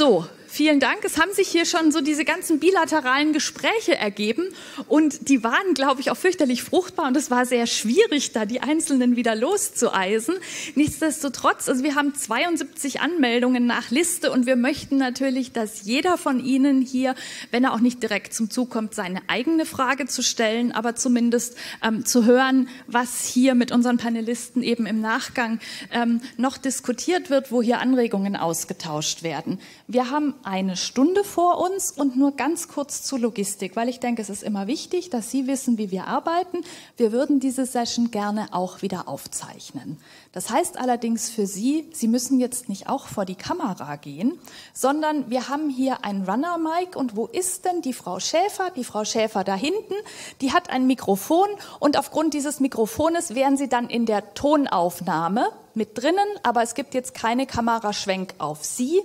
So, Vielen Dank. Es haben sich hier schon so diese ganzen bilateralen Gespräche ergeben und die waren, glaube ich, auch fürchterlich fruchtbar und es war sehr schwierig, da die Einzelnen wieder loszueisen. Nichtsdestotrotz, also wir haben 72 Anmeldungen nach Liste und wir möchten natürlich, dass jeder von Ihnen hier, wenn er auch nicht direkt zum Zug kommt, seine eigene Frage zu stellen, aber zumindest ähm, zu hören, was hier mit unseren Panelisten eben im Nachgang ähm, noch diskutiert wird, wo hier Anregungen ausgetauscht werden. Wir haben eine Stunde vor uns und nur ganz kurz zur Logistik, weil ich denke, es ist immer wichtig, dass Sie wissen, wie wir arbeiten. Wir würden diese Session gerne auch wieder aufzeichnen. Das heißt allerdings für Sie, Sie müssen jetzt nicht auch vor die Kamera gehen, sondern wir haben hier ein Runner-Mic und wo ist denn die Frau Schäfer? Die Frau Schäfer da hinten, die hat ein Mikrofon und aufgrund dieses Mikrofones wären Sie dann in der Tonaufnahme mit drinnen, aber es gibt jetzt keine Kameraschwenk auf Sie.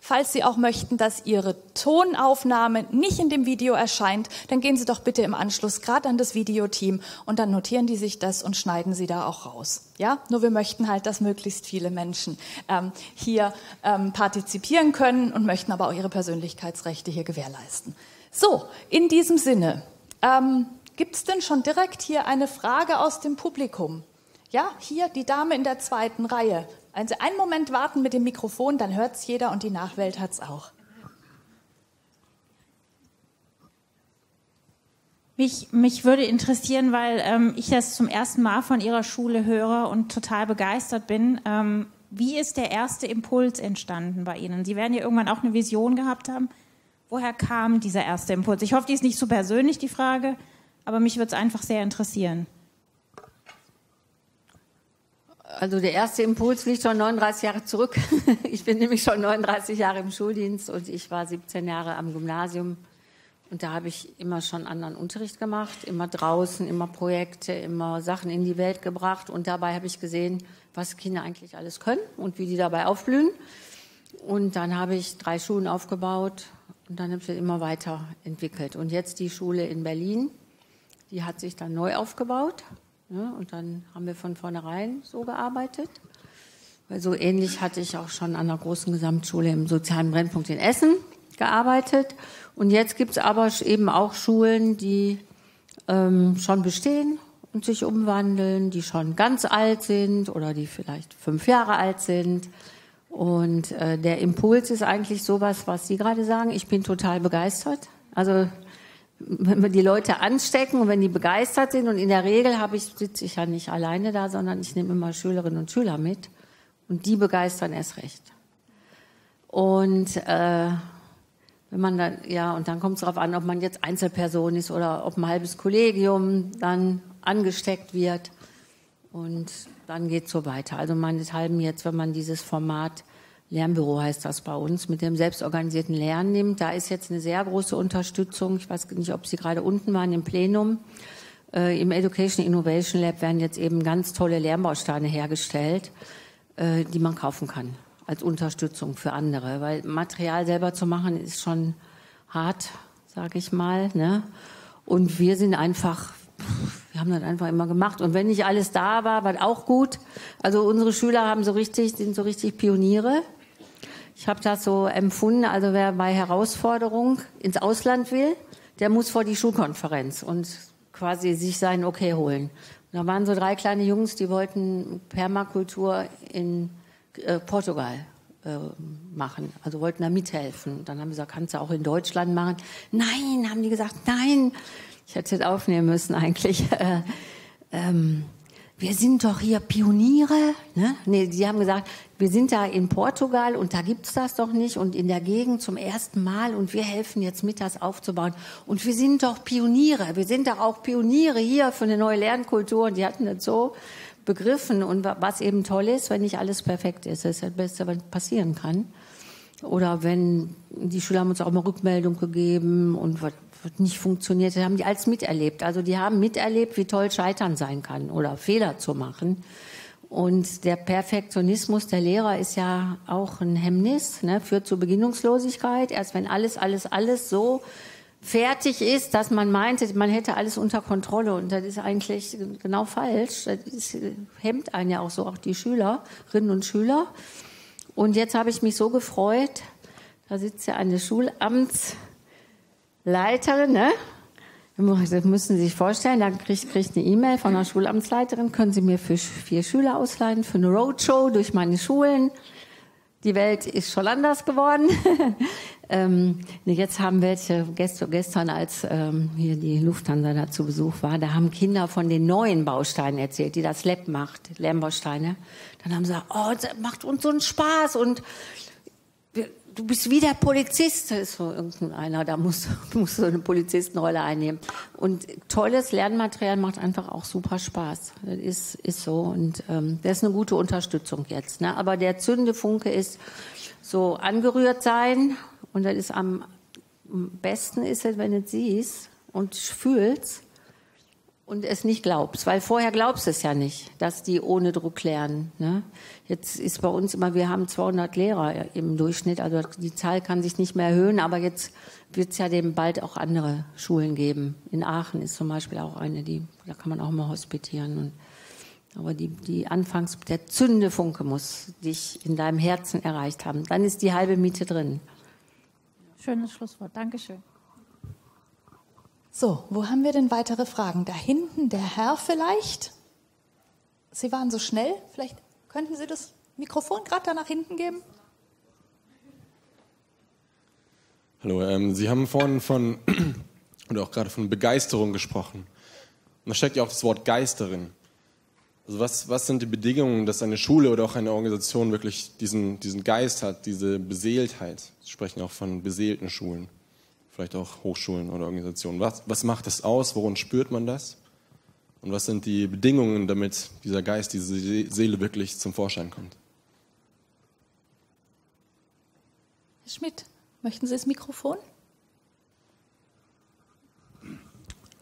Falls Sie auch möchten, dass Ihre Tonaufnahme nicht in dem Video erscheint, dann gehen Sie doch bitte im Anschluss gerade an das Videoteam und dann notieren die sich das und schneiden Sie da auch raus. Ja, nur wir möchten halt, dass möglichst viele Menschen ähm, hier ähm, partizipieren können und möchten aber auch ihre Persönlichkeitsrechte hier gewährleisten. So, in diesem Sinne, ähm, gibt es denn schon direkt hier eine Frage aus dem Publikum? Ja, hier die Dame in der zweiten Reihe. Also einen Moment warten mit dem Mikrofon, dann hört es jeder und die Nachwelt hat es auch. Mich, mich würde interessieren, weil ähm, ich das zum ersten Mal von Ihrer Schule höre und total begeistert bin. Ähm, wie ist der erste Impuls entstanden bei Ihnen? Sie werden ja irgendwann auch eine Vision gehabt haben. Woher kam dieser erste Impuls? Ich hoffe, die ist nicht so persönlich, die Frage, aber mich würde es einfach sehr interessieren. Also der erste Impuls liegt schon 39 Jahre zurück. Ich bin nämlich schon 39 Jahre im Schuldienst und ich war 17 Jahre am Gymnasium. Und da habe ich immer schon anderen Unterricht gemacht, immer draußen, immer Projekte, immer Sachen in die Welt gebracht. Und dabei habe ich gesehen, was Kinder eigentlich alles können und wie die dabei aufblühen. Und dann habe ich drei Schulen aufgebaut und dann habe ich immer weiterentwickelt. Und jetzt die Schule in Berlin, die hat sich dann neu aufgebaut. Ja, und dann haben wir von vornherein so gearbeitet. Weil so ähnlich hatte ich auch schon an der großen Gesamtschule im sozialen Brennpunkt in Essen gearbeitet. Und jetzt gibt es aber eben auch Schulen, die ähm, schon bestehen und sich umwandeln, die schon ganz alt sind oder die vielleicht fünf Jahre alt sind. Und äh, der Impuls ist eigentlich sowas, was Sie gerade sagen. Ich bin total begeistert. Also wenn wir die Leute anstecken und wenn die begeistert sind und in der Regel habe ich sitze ich ja nicht alleine da, sondern ich nehme immer Schülerinnen und Schüler mit und die begeistern erst recht. Und äh, wenn man dann ja und dann kommt es darauf an, ob man jetzt Einzelperson ist oder ob ein halbes Kollegium dann angesteckt wird und dann geht es so weiter. Also meinethalben jetzt, wenn man dieses Format Lernbüro heißt das bei uns, mit dem selbstorganisierten Lernen nimmt. Da ist jetzt eine sehr große Unterstützung. Ich weiß nicht, ob Sie gerade unten waren im Plenum. Äh, Im Education Innovation Lab werden jetzt eben ganz tolle Lernbausteine hergestellt, äh, die man kaufen kann als Unterstützung für andere. Weil Material selber zu machen ist schon hart, sage ich mal. Ne? Und wir sind einfach wir haben das einfach immer gemacht. Und wenn nicht alles da war, war auch gut. Also unsere Schüler haben so richtig, sind so richtig Pioniere. Ich habe das so empfunden, also wer bei Herausforderung ins Ausland will, der muss vor die Schulkonferenz und quasi sich sein Okay holen. Und da waren so drei kleine Jungs, die wollten Permakultur in äh, Portugal äh, machen, also wollten da mithelfen. Dann haben sie gesagt, kannst du auch in Deutschland machen? Nein, haben die gesagt, nein. Ich hätte es aufnehmen müssen eigentlich. Äh, ähm, wir sind doch hier Pioniere. Ne? Nee, sie haben gesagt, wir sind da in Portugal und da gibt's das doch nicht und in der Gegend zum ersten Mal und wir helfen jetzt mit, das aufzubauen. Und wir sind doch Pioniere. Wir sind doch auch Pioniere hier für eine neue Lernkultur und die hatten das so begriffen und was eben toll ist, wenn nicht alles perfekt ist. Das ist das Beste, was passieren kann. Oder wenn die Schüler haben uns auch mal Rückmeldung gegeben und was nicht funktioniert hat, haben die alles miterlebt. Also die haben miterlebt, wie toll Scheitern sein kann oder Fehler zu machen. Und der Perfektionismus der Lehrer ist ja auch ein Hemmnis, ne, führt zu Beginnungslosigkeit. Erst wenn alles, alles, alles so fertig ist, dass man meinte, man hätte alles unter Kontrolle. Und das ist eigentlich genau falsch. Das hemmt einen ja auch so, auch die Schülerinnen und Schüler. Und jetzt habe ich mich so gefreut, da sitzt ja eine Schulamtsleiterin, ne? Das müssen Sie sich vorstellen, da kriege ich eine E-Mail von einer Schulamtsleiterin, können Sie mir für vier Schüler ausleihen, für eine Roadshow durch meine Schulen. Die Welt ist schon anders geworden. ähm, jetzt haben welche, gestern, als ähm, hier die Lufthansa da zu Besuch war, da haben Kinder von den neuen Bausteinen erzählt, die das Lab macht, Lernbausteine. Dann haben sie gesagt, oh, das macht uns so einen Spaß und wir, du bist wie der Polizist, so irgendeiner, da muss, muss so eine Polizistenrolle einnehmen. Und tolles Lernmaterial macht einfach auch super Spaß. Das ist, ist so und ähm, das ist eine gute Unterstützung jetzt. Ne? Aber der Zündefunke ist so angerührt sein und das ist am besten ist es, wenn du es siehst und fühlst und es nicht glaubst, weil vorher glaubst es ja nicht, dass die ohne Druck lernen. Ne? Jetzt ist bei uns immer, wir haben 200 Lehrer im Durchschnitt, also die Zahl kann sich nicht mehr erhöhen, aber jetzt wird es ja dem bald auch andere Schulen geben. In Aachen ist zum Beispiel auch eine, die, da kann man auch mal hospitieren. Und, aber die, die Anfangs, der Zündefunke muss dich in deinem Herzen erreicht haben. Dann ist die halbe Miete drin. Schönes Schlusswort. Dankeschön. So, wo haben wir denn weitere Fragen? Da hinten der Herr vielleicht? Sie waren so schnell, vielleicht könnten Sie das Mikrofon gerade da nach hinten geben? Hallo, ähm, Sie haben vorhin von, oder auch gerade von Begeisterung gesprochen. Und da steckt ja auch das Wort Geisterin. Also was, was sind die Bedingungen, dass eine Schule oder auch eine Organisation wirklich diesen, diesen Geist hat, diese Beseeltheit? Sie sprechen auch von beseelten Schulen vielleicht auch Hochschulen oder Organisationen. Was, was macht das aus? Worin spürt man das? Und was sind die Bedingungen, damit dieser Geist, diese Seele wirklich zum Vorschein kommt? Herr Schmidt, möchten Sie das Mikrofon?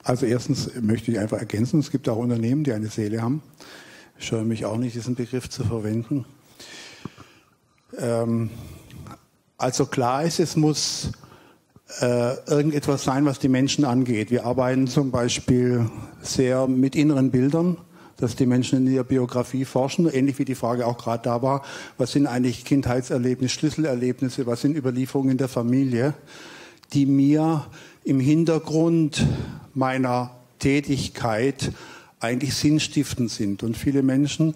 Also erstens möchte ich einfach ergänzen, es gibt auch Unternehmen, die eine Seele haben. Ich scheue mich auch nicht, diesen Begriff zu verwenden. Ähm, also klar ist, es muss äh, irgendetwas sein, was die Menschen angeht. Wir arbeiten zum Beispiel sehr mit inneren Bildern, dass die Menschen in ihrer Biografie forschen, ähnlich wie die Frage auch gerade da war, was sind eigentlich Kindheitserlebnisse, Schlüsselerlebnisse, was sind Überlieferungen der Familie, die mir im Hintergrund meiner Tätigkeit eigentlich sinnstiftend sind. Und viele Menschen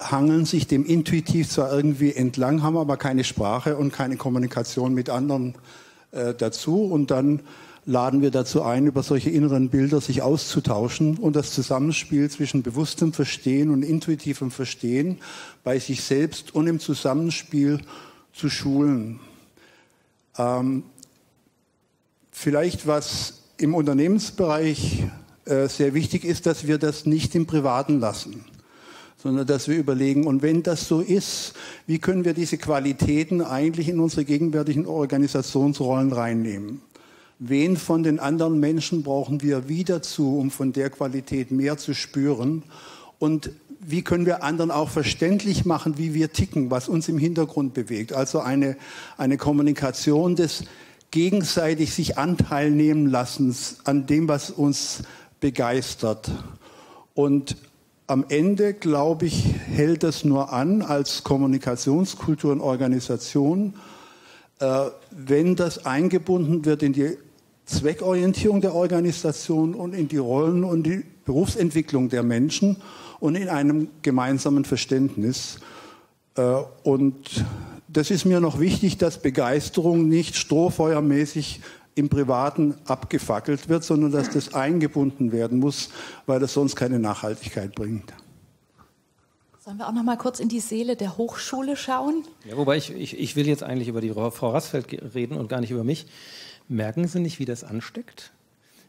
hangeln sich dem intuitiv zwar irgendwie entlang, haben aber keine Sprache und keine Kommunikation mit anderen äh, dazu und dann laden wir dazu ein, über solche inneren Bilder sich auszutauschen und das Zusammenspiel zwischen bewusstem Verstehen und intuitivem Verstehen bei sich selbst und im Zusammenspiel zu schulen. Ähm, vielleicht was im Unternehmensbereich äh, sehr wichtig ist, dass wir das nicht im Privaten lassen sondern dass wir überlegen, und wenn das so ist, wie können wir diese Qualitäten eigentlich in unsere gegenwärtigen Organisationsrollen reinnehmen? Wen von den anderen Menschen brauchen wir wieder zu, um von der Qualität mehr zu spüren? Und wie können wir anderen auch verständlich machen, wie wir ticken, was uns im Hintergrund bewegt? Also eine, eine Kommunikation des gegenseitig sich Anteil nehmen lassens an dem, was uns begeistert. Und am Ende, glaube ich, hält es nur an als Kommunikationskultur und Organisation, äh, wenn das eingebunden wird in die Zweckorientierung der Organisation und in die Rollen und die Berufsentwicklung der Menschen und in einem gemeinsamen Verständnis. Äh, und das ist mir noch wichtig, dass Begeisterung nicht strohfeuermäßig im Privaten abgefackelt wird, sondern dass das eingebunden werden muss, weil das sonst keine Nachhaltigkeit bringt. Sollen wir auch noch mal kurz in die Seele der Hochschule schauen? Ja, wobei ich, ich, ich will jetzt eigentlich über die Frau Rassfeld reden und gar nicht über mich. Merken Sie nicht, wie das ansteckt?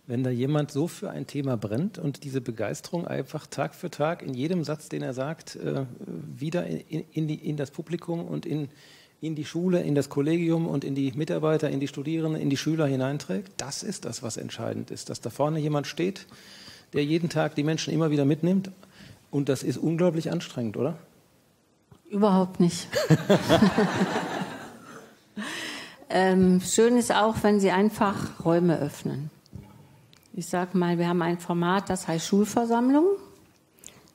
Wenn da jemand so für ein Thema brennt und diese Begeisterung einfach Tag für Tag in jedem Satz, den er sagt, äh, wieder in, in, die, in das Publikum und in, in die Schule, in das Kollegium und in die Mitarbeiter, in die Studierenden, in die Schüler hineinträgt. Das ist das, was entscheidend ist, dass da vorne jemand steht, der jeden Tag die Menschen immer wieder mitnimmt. Und das ist unglaublich anstrengend, oder? Überhaupt nicht. Ähm, schön ist auch, wenn Sie einfach Räume öffnen. Ich sage mal, wir haben ein Format, das heißt Schulversammlung.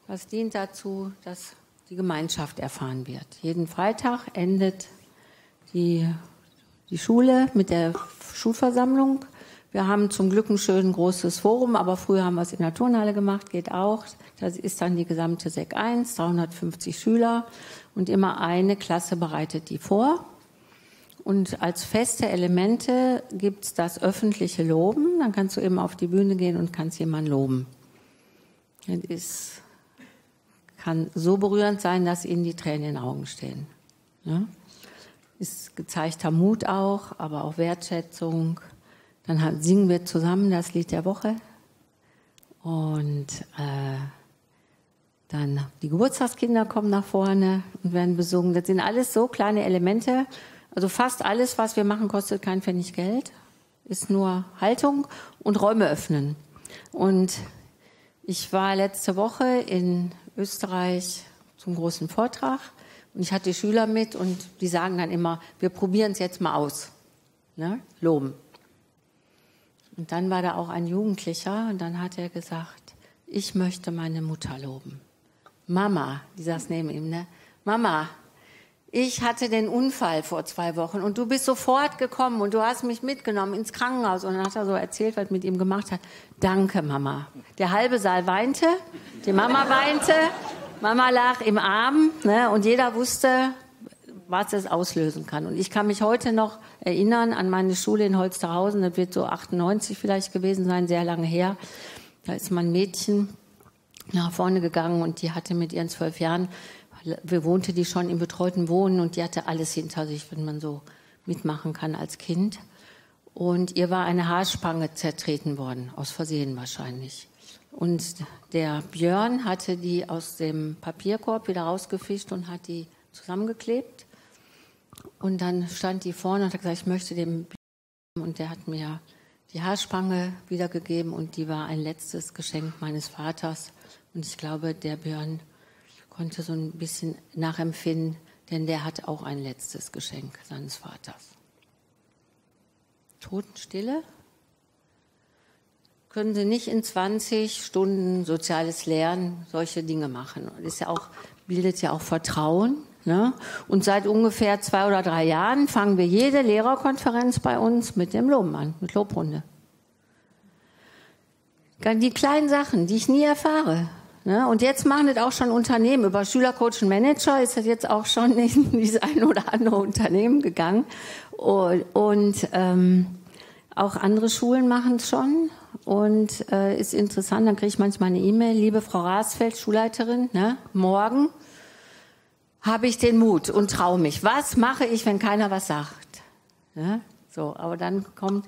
Das dient dazu, dass die Gemeinschaft erfahren wird. Jeden Freitag endet die, die Schule mit der Schulversammlung. Wir haben zum Glück ein schön großes Forum, aber früher haben wir es in der Turnhalle gemacht, geht auch. Das ist dann die gesamte Sek 1, 350 Schüler und immer eine Klasse bereitet die vor. Und als feste Elemente gibt es das öffentliche Loben. Dann kannst du eben auf die Bühne gehen und kannst jemanden loben. Das ist, kann so berührend sein, dass ihnen die Tränen in den Augen stehen. Ja? Ist gezeigter Mut auch, aber auch Wertschätzung. Dann singen wir zusammen das Lied der Woche. Und äh, dann die Geburtstagskinder kommen nach vorne und werden besungen. Das sind alles so kleine Elemente. Also fast alles, was wir machen, kostet kein Pfennig Geld. Ist nur Haltung und Räume öffnen. Und ich war letzte Woche in Österreich zum großen Vortrag und ich hatte Schüler mit und die sagen dann immer, wir probieren es jetzt mal aus. Ne? Loben. Und dann war da auch ein Jugendlicher und dann hat er gesagt, ich möchte meine Mutter loben. Mama, die saß neben ihm, ne? Mama, ich hatte den Unfall vor zwei Wochen und du bist sofort gekommen und du hast mich mitgenommen ins Krankenhaus und dann hat er so erzählt, was mit ihm gemacht hat. Danke, Mama. Der halbe Saal weinte, die Mama weinte, Mama lag im Arm ne, und jeder wusste, was es auslösen kann. Und ich kann mich heute noch erinnern an meine Schule in Holsterhausen, das wird so 98 vielleicht gewesen sein, sehr lange her. Da ist mein Mädchen nach vorne gegangen und die hatte mit ihren zwölf Jahren, bewohnte die schon im betreuten Wohnen und die hatte alles hinter sich, wenn man so mitmachen kann als Kind. Und ihr war eine Haarspange zertreten worden, aus Versehen wahrscheinlich. Und der Björn hatte die aus dem Papierkorb wieder rausgefischt und hat die zusammengeklebt. Und dann stand die vorne und hat gesagt, ich möchte dem Björn. Und der hat mir die Haarspange wiedergegeben und die war ein letztes Geschenk meines Vaters. Und ich glaube, der Björn konnte so ein bisschen nachempfinden, denn der hat auch ein letztes Geschenk seines Vaters. Totenstille? Können Sie nicht in 20 Stunden soziales Lernen solche Dinge machen? Das ist ja auch, bildet ja auch Vertrauen. Ne? Und seit ungefähr zwei oder drei Jahren fangen wir jede Lehrerkonferenz bei uns mit dem Loben an, mit Lobrunde. Die kleinen Sachen, die ich nie erfahre. Ne? Und jetzt machen das auch schon Unternehmen. Über Schülercoach und Manager ist das jetzt auch schon in dieses ein oder andere Unternehmen gegangen. Und, und ähm, auch andere Schulen machen es schon. Und äh, ist interessant, dann kriege ich manchmal eine E-Mail, liebe Frau Rasfeld, Schulleiterin, ne? morgen habe ich den Mut und traue mich. Was mache ich, wenn keiner was sagt? Ne? So, aber dann kommt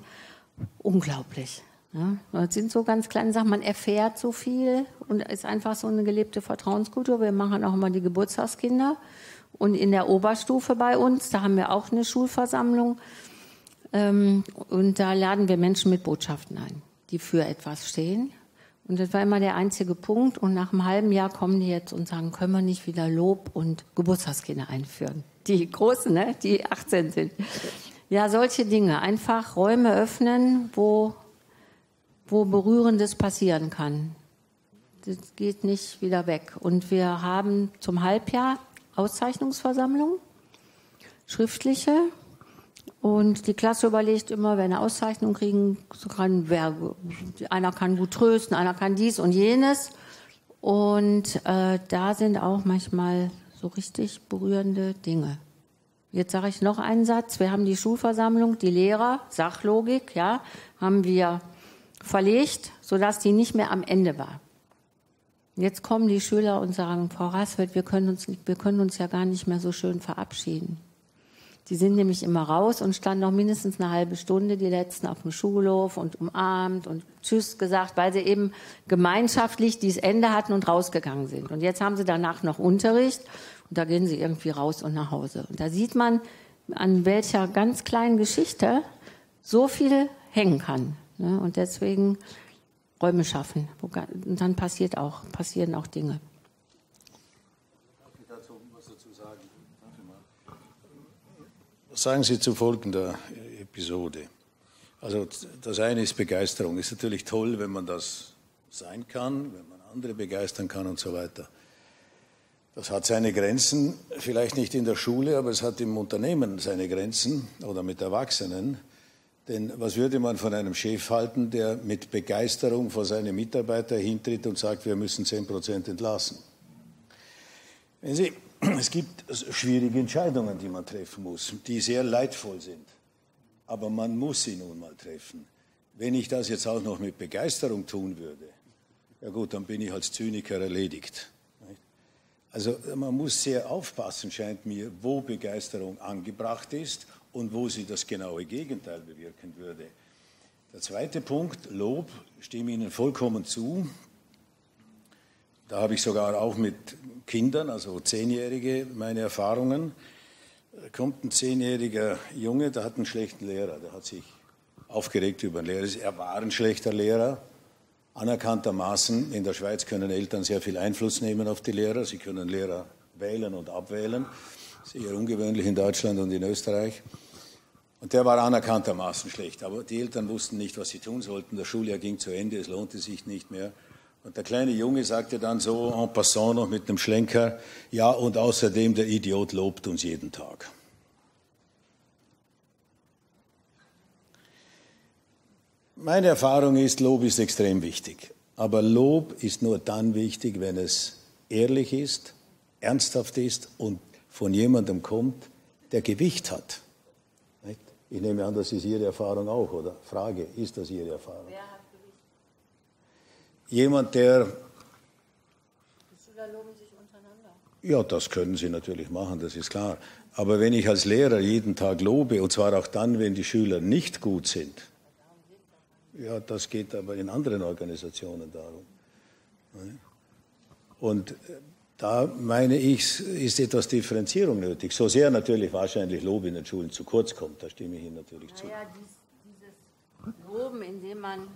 unglaublich. Ja, das sind so ganz kleine Sachen. Man erfährt so viel und ist einfach so eine gelebte Vertrauenskultur. Wir machen auch immer die Geburtstagskinder. Und in der Oberstufe bei uns, da haben wir auch eine Schulversammlung. Ähm, und da laden wir Menschen mit Botschaften ein, die für etwas stehen. Und das war immer der einzige Punkt. Und nach einem halben Jahr kommen die jetzt und sagen, können wir nicht wieder Lob und Geburtstagskinder einführen? Die Großen, ne? die 18 sind. Ja, solche Dinge. Einfach Räume öffnen, wo wo Berührendes passieren kann. Das geht nicht wieder weg. Und wir haben zum Halbjahr Auszeichnungsversammlung, schriftliche. Und die Klasse überlegt immer, wer eine Auszeichnung kriegen kann, wer, einer kann gut trösten, einer kann dies und jenes. Und äh, da sind auch manchmal so richtig berührende Dinge. Jetzt sage ich noch einen Satz. Wir haben die Schulversammlung, die Lehrer, Sachlogik, ja, haben wir verlegt, sodass die nicht mehr am Ende war. Jetzt kommen die Schüler und sagen, Frau Rasfeld, wir können uns, wir können uns ja gar nicht mehr so schön verabschieden. Die sind nämlich immer raus und standen noch mindestens eine halbe Stunde, die letzten auf dem Schulhof und umarmt und Tschüss gesagt, weil sie eben gemeinschaftlich dieses Ende hatten und rausgegangen sind. Und jetzt haben sie danach noch Unterricht und da gehen sie irgendwie raus und nach Hause. Und da sieht man, an welcher ganz kleinen Geschichte so viel hängen kann. Ne? Und deswegen Räume schaffen. Und dann passiert auch, passieren auch Dinge. Was sagen Sie zu folgender Episode? Also das eine ist Begeisterung. Ist natürlich toll, wenn man das sein kann, wenn man andere begeistern kann und so weiter. Das hat seine Grenzen, vielleicht nicht in der Schule, aber es hat im Unternehmen seine Grenzen oder mit Erwachsenen. Denn was würde man von einem Chef halten, der mit Begeisterung vor seine Mitarbeiter hintritt und sagt, wir müssen 10 Prozent entlassen? Wenn Sie, es gibt schwierige Entscheidungen, die man treffen muss, die sehr leidvoll sind. Aber man muss sie nun mal treffen. Wenn ich das jetzt auch noch mit Begeisterung tun würde, ja gut, dann bin ich als Zyniker erledigt. Also man muss sehr aufpassen, scheint mir, wo Begeisterung angebracht ist und wo sie das genaue Gegenteil bewirken würde. Der zweite Punkt, Lob, stimme Ihnen vollkommen zu. Da habe ich sogar auch mit Kindern, also Zehnjährige, meine Erfahrungen. Da kommt ein zehnjähriger Junge, der hat einen schlechten Lehrer, der hat sich aufgeregt über den Lehrer. Er war ein schlechter Lehrer, Anerkanntermaßen, in der Schweiz können Eltern sehr viel Einfluss nehmen auf die Lehrer. Sie können Lehrer wählen und abwählen. Eher ungewöhnlich in Deutschland und in Österreich. Und der war anerkanntermaßen schlecht. Aber die Eltern wussten nicht, was sie tun sollten. Das Schuljahr ging zu Ende, es lohnte sich nicht mehr. Und der kleine Junge sagte dann so en passant noch mit einem Schlenker, ja, und außerdem der Idiot lobt uns jeden Tag. Meine Erfahrung ist, Lob ist extrem wichtig. Aber Lob ist nur dann wichtig, wenn es ehrlich ist, ernsthaft ist und von jemandem kommt, der Gewicht hat. Ich nehme an, das ist Ihre Erfahrung auch, oder? Frage, ist das Ihre Erfahrung? Wer hat Gewicht? Jemand, der. Die Schüler loben sich untereinander. Ja, das können Sie natürlich machen, das ist klar. Aber wenn ich als Lehrer jeden Tag lobe, und zwar auch dann, wenn die Schüler nicht gut sind, ja, das geht aber in anderen Organisationen darum. Und äh, da meine ich, ist etwas Differenzierung nötig. So sehr natürlich wahrscheinlich Lob in den Schulen zu kurz kommt, da stimme ich Ihnen natürlich zu. Naja, dieses Loben, indem man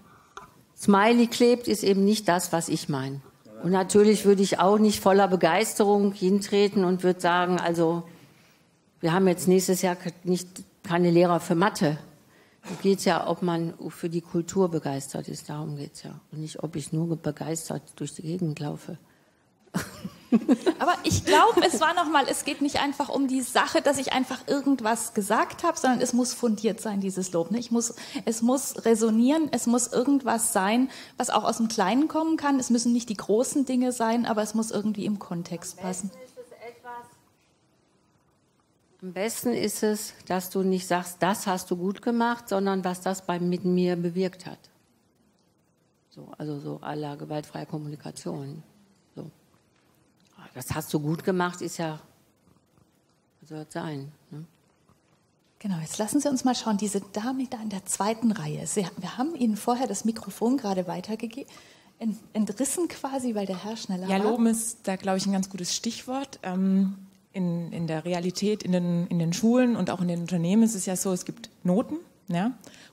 Smiley klebt, ist eben nicht das, was ich meine. Und natürlich würde ich auch nicht voller Begeisterung hintreten und würde sagen, also wir haben jetzt nächstes Jahr nicht keine Lehrer für Mathe. Da geht es ja, ob man für die Kultur begeistert ist. Darum geht es ja. Und nicht, ob ich nur begeistert durch die Gegend laufe. Aber ich glaube, es war nochmal, es geht nicht einfach um die Sache, dass ich einfach irgendwas gesagt habe, sondern es muss fundiert sein, dieses Lob. Ne? Ich muss, es muss resonieren, es muss irgendwas sein, was auch aus dem Kleinen kommen kann. Es müssen nicht die großen Dinge sein, aber es muss irgendwie im Kontext passen. Am besten ist es, dass du nicht sagst, das hast du gut gemacht, sondern was das bei, mit mir bewirkt hat. So, also so aller gewaltfreie Kommunikation. Das hast du gut gemacht, ist ja, soll sein. Ne? Genau, jetzt lassen Sie uns mal schauen, diese Dame da in der zweiten Reihe. Sie, wir haben Ihnen vorher das Mikrofon gerade weitergegeben, entrissen quasi, weil der Herr schneller ja, war. Ja, Loben ist da, glaube ich, ein ganz gutes Stichwort. Ähm, in, in der Realität, in den, in den Schulen und auch in den Unternehmen ist es ja so, es gibt Noten. Ja?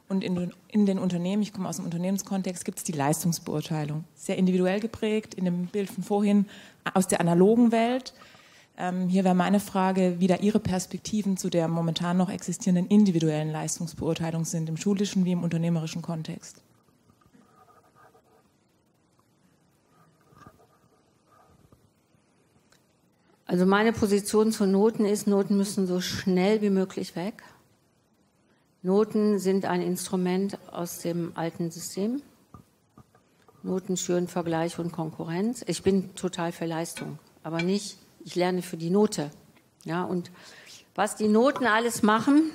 Und in, in den Unternehmen, ich komme aus dem Unternehmenskontext, gibt es die Leistungsbeurteilung. Sehr individuell geprägt, in dem Bild von vorhin aus der analogen Welt. Ähm, hier wäre meine Frage, wie da Ihre Perspektiven zu der momentan noch existierenden individuellen Leistungsbeurteilung sind, im schulischen wie im unternehmerischen Kontext. Also meine Position zu Noten ist, Noten müssen so schnell wie möglich weg. Noten sind ein Instrument aus dem alten System. Noten schüren Vergleich und Konkurrenz. Ich bin total für Leistung, aber nicht, ich lerne für die Note. Ja, und was die Noten alles machen,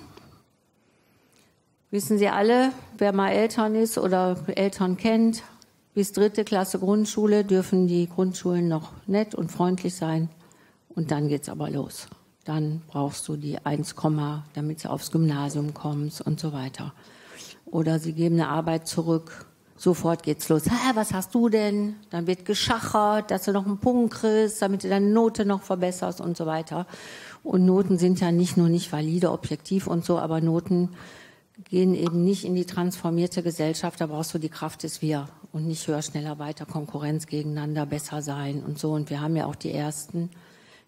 wissen Sie alle, wer mal Eltern ist oder Eltern kennt. Bis dritte Klasse Grundschule dürfen die Grundschulen noch nett und freundlich sein. Und dann geht's aber los. Dann brauchst du die 1, damit du aufs Gymnasium kommst und so weiter. Oder sie geben eine Arbeit zurück. Sofort geht's los. Hä, was hast du denn? Dann wird geschachert, dass du noch einen Punkt kriegst, damit du deine Note noch verbesserst und so weiter. Und Noten sind ja nicht nur nicht valide, objektiv und so, aber Noten gehen eben nicht in die transformierte Gesellschaft. Da brauchst du die Kraft des Wir und nicht höher, schneller, weiter, Konkurrenz gegeneinander, besser sein und so. Und wir haben ja auch die ersten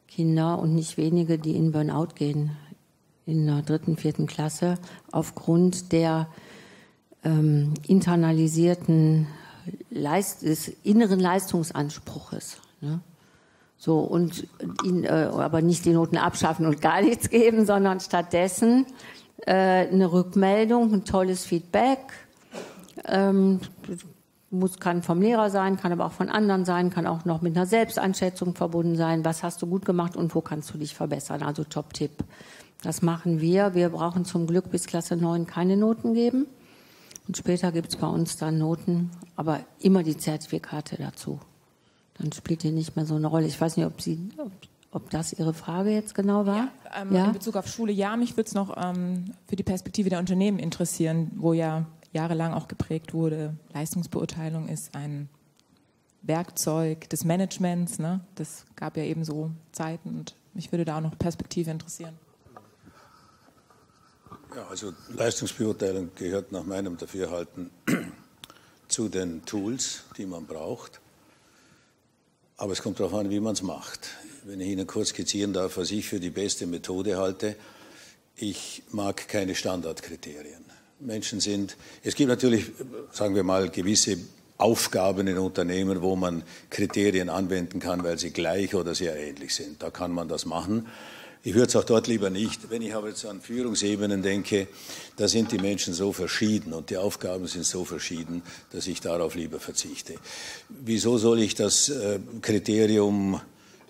Kinder und nicht wenige, die in Burnout gehen in der dritten, vierten Klasse aufgrund der ähm, internalisierten Leist des inneren Leistungsanspruches. Ne? So, und ihn, äh, aber nicht die Noten abschaffen und gar nichts geben, sondern stattdessen äh, eine Rückmeldung, ein tolles Feedback. Ähm, muss, kann vom Lehrer sein, kann aber auch von anderen sein, kann auch noch mit einer Selbsteinschätzung verbunden sein. Was hast du gut gemacht und wo kannst du dich verbessern? Also Top-Tipp. Das machen wir. Wir brauchen zum Glück bis Klasse 9 keine Noten geben. Und später gibt es bei uns dann Noten, aber immer die Zertifikate dazu. Dann spielt die nicht mehr so eine Rolle. Ich weiß nicht, ob Sie, ob, ob das Ihre Frage jetzt genau war. Ja, ähm, ja? In Bezug auf Schule, ja, mich würde es noch ähm, für die Perspektive der Unternehmen interessieren, wo ja jahrelang auch geprägt wurde. Leistungsbeurteilung ist ein Werkzeug des Managements. Ne? Das gab ja eben so Zeiten und mich würde da auch noch Perspektive interessieren. Ja, also Leistungsbeurteilung gehört nach meinem Dafürhalten zu den Tools, die man braucht. Aber es kommt darauf an, wie man es macht. Wenn ich Ihnen kurz skizzieren darf, was ich für die beste Methode halte, ich mag keine Standardkriterien. Menschen sind, es gibt natürlich, sagen wir mal, gewisse Aufgaben in Unternehmen, wo man Kriterien anwenden kann, weil sie gleich oder sehr ähnlich sind. Da kann man das machen. Ich würde es auch dort lieber nicht. Wenn ich aber jetzt an Führungsebenen denke, da sind die Menschen so verschieden und die Aufgaben sind so verschieden, dass ich darauf lieber verzichte. Wieso soll ich das äh, Kriterium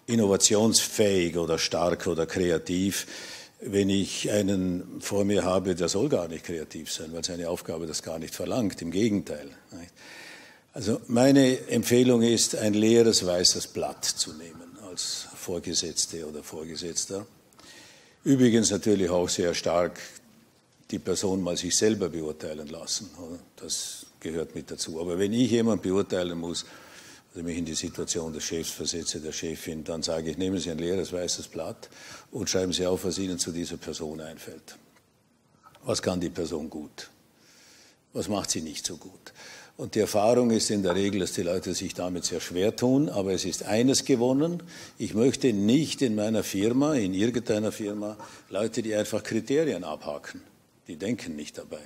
innovationsfähig oder stark oder kreativ wenn ich einen vor mir habe, der soll gar nicht kreativ sein, weil seine Aufgabe das gar nicht verlangt. Im Gegenteil. Also meine Empfehlung ist, ein leeres weißes Blatt zu nehmen als Vorgesetzte oder Vorgesetzter. Übrigens natürlich auch sehr stark die Person mal sich selber beurteilen lassen. Das gehört mit dazu. Aber wenn ich jemand beurteilen muss, also mich in die Situation des Chefs versetze, der Chefin, dann sage ich, nehmen Sie ein leeres weißes Blatt und schreiben Sie auf, was Ihnen zu dieser Person einfällt. Was kann die Person gut? Was macht sie nicht so gut? Und die Erfahrung ist in der Regel, dass die Leute sich damit sehr schwer tun, aber es ist eines gewonnen. Ich möchte nicht in meiner Firma, in irgendeiner Firma, Leute, die einfach Kriterien abhaken. Die denken nicht dabei.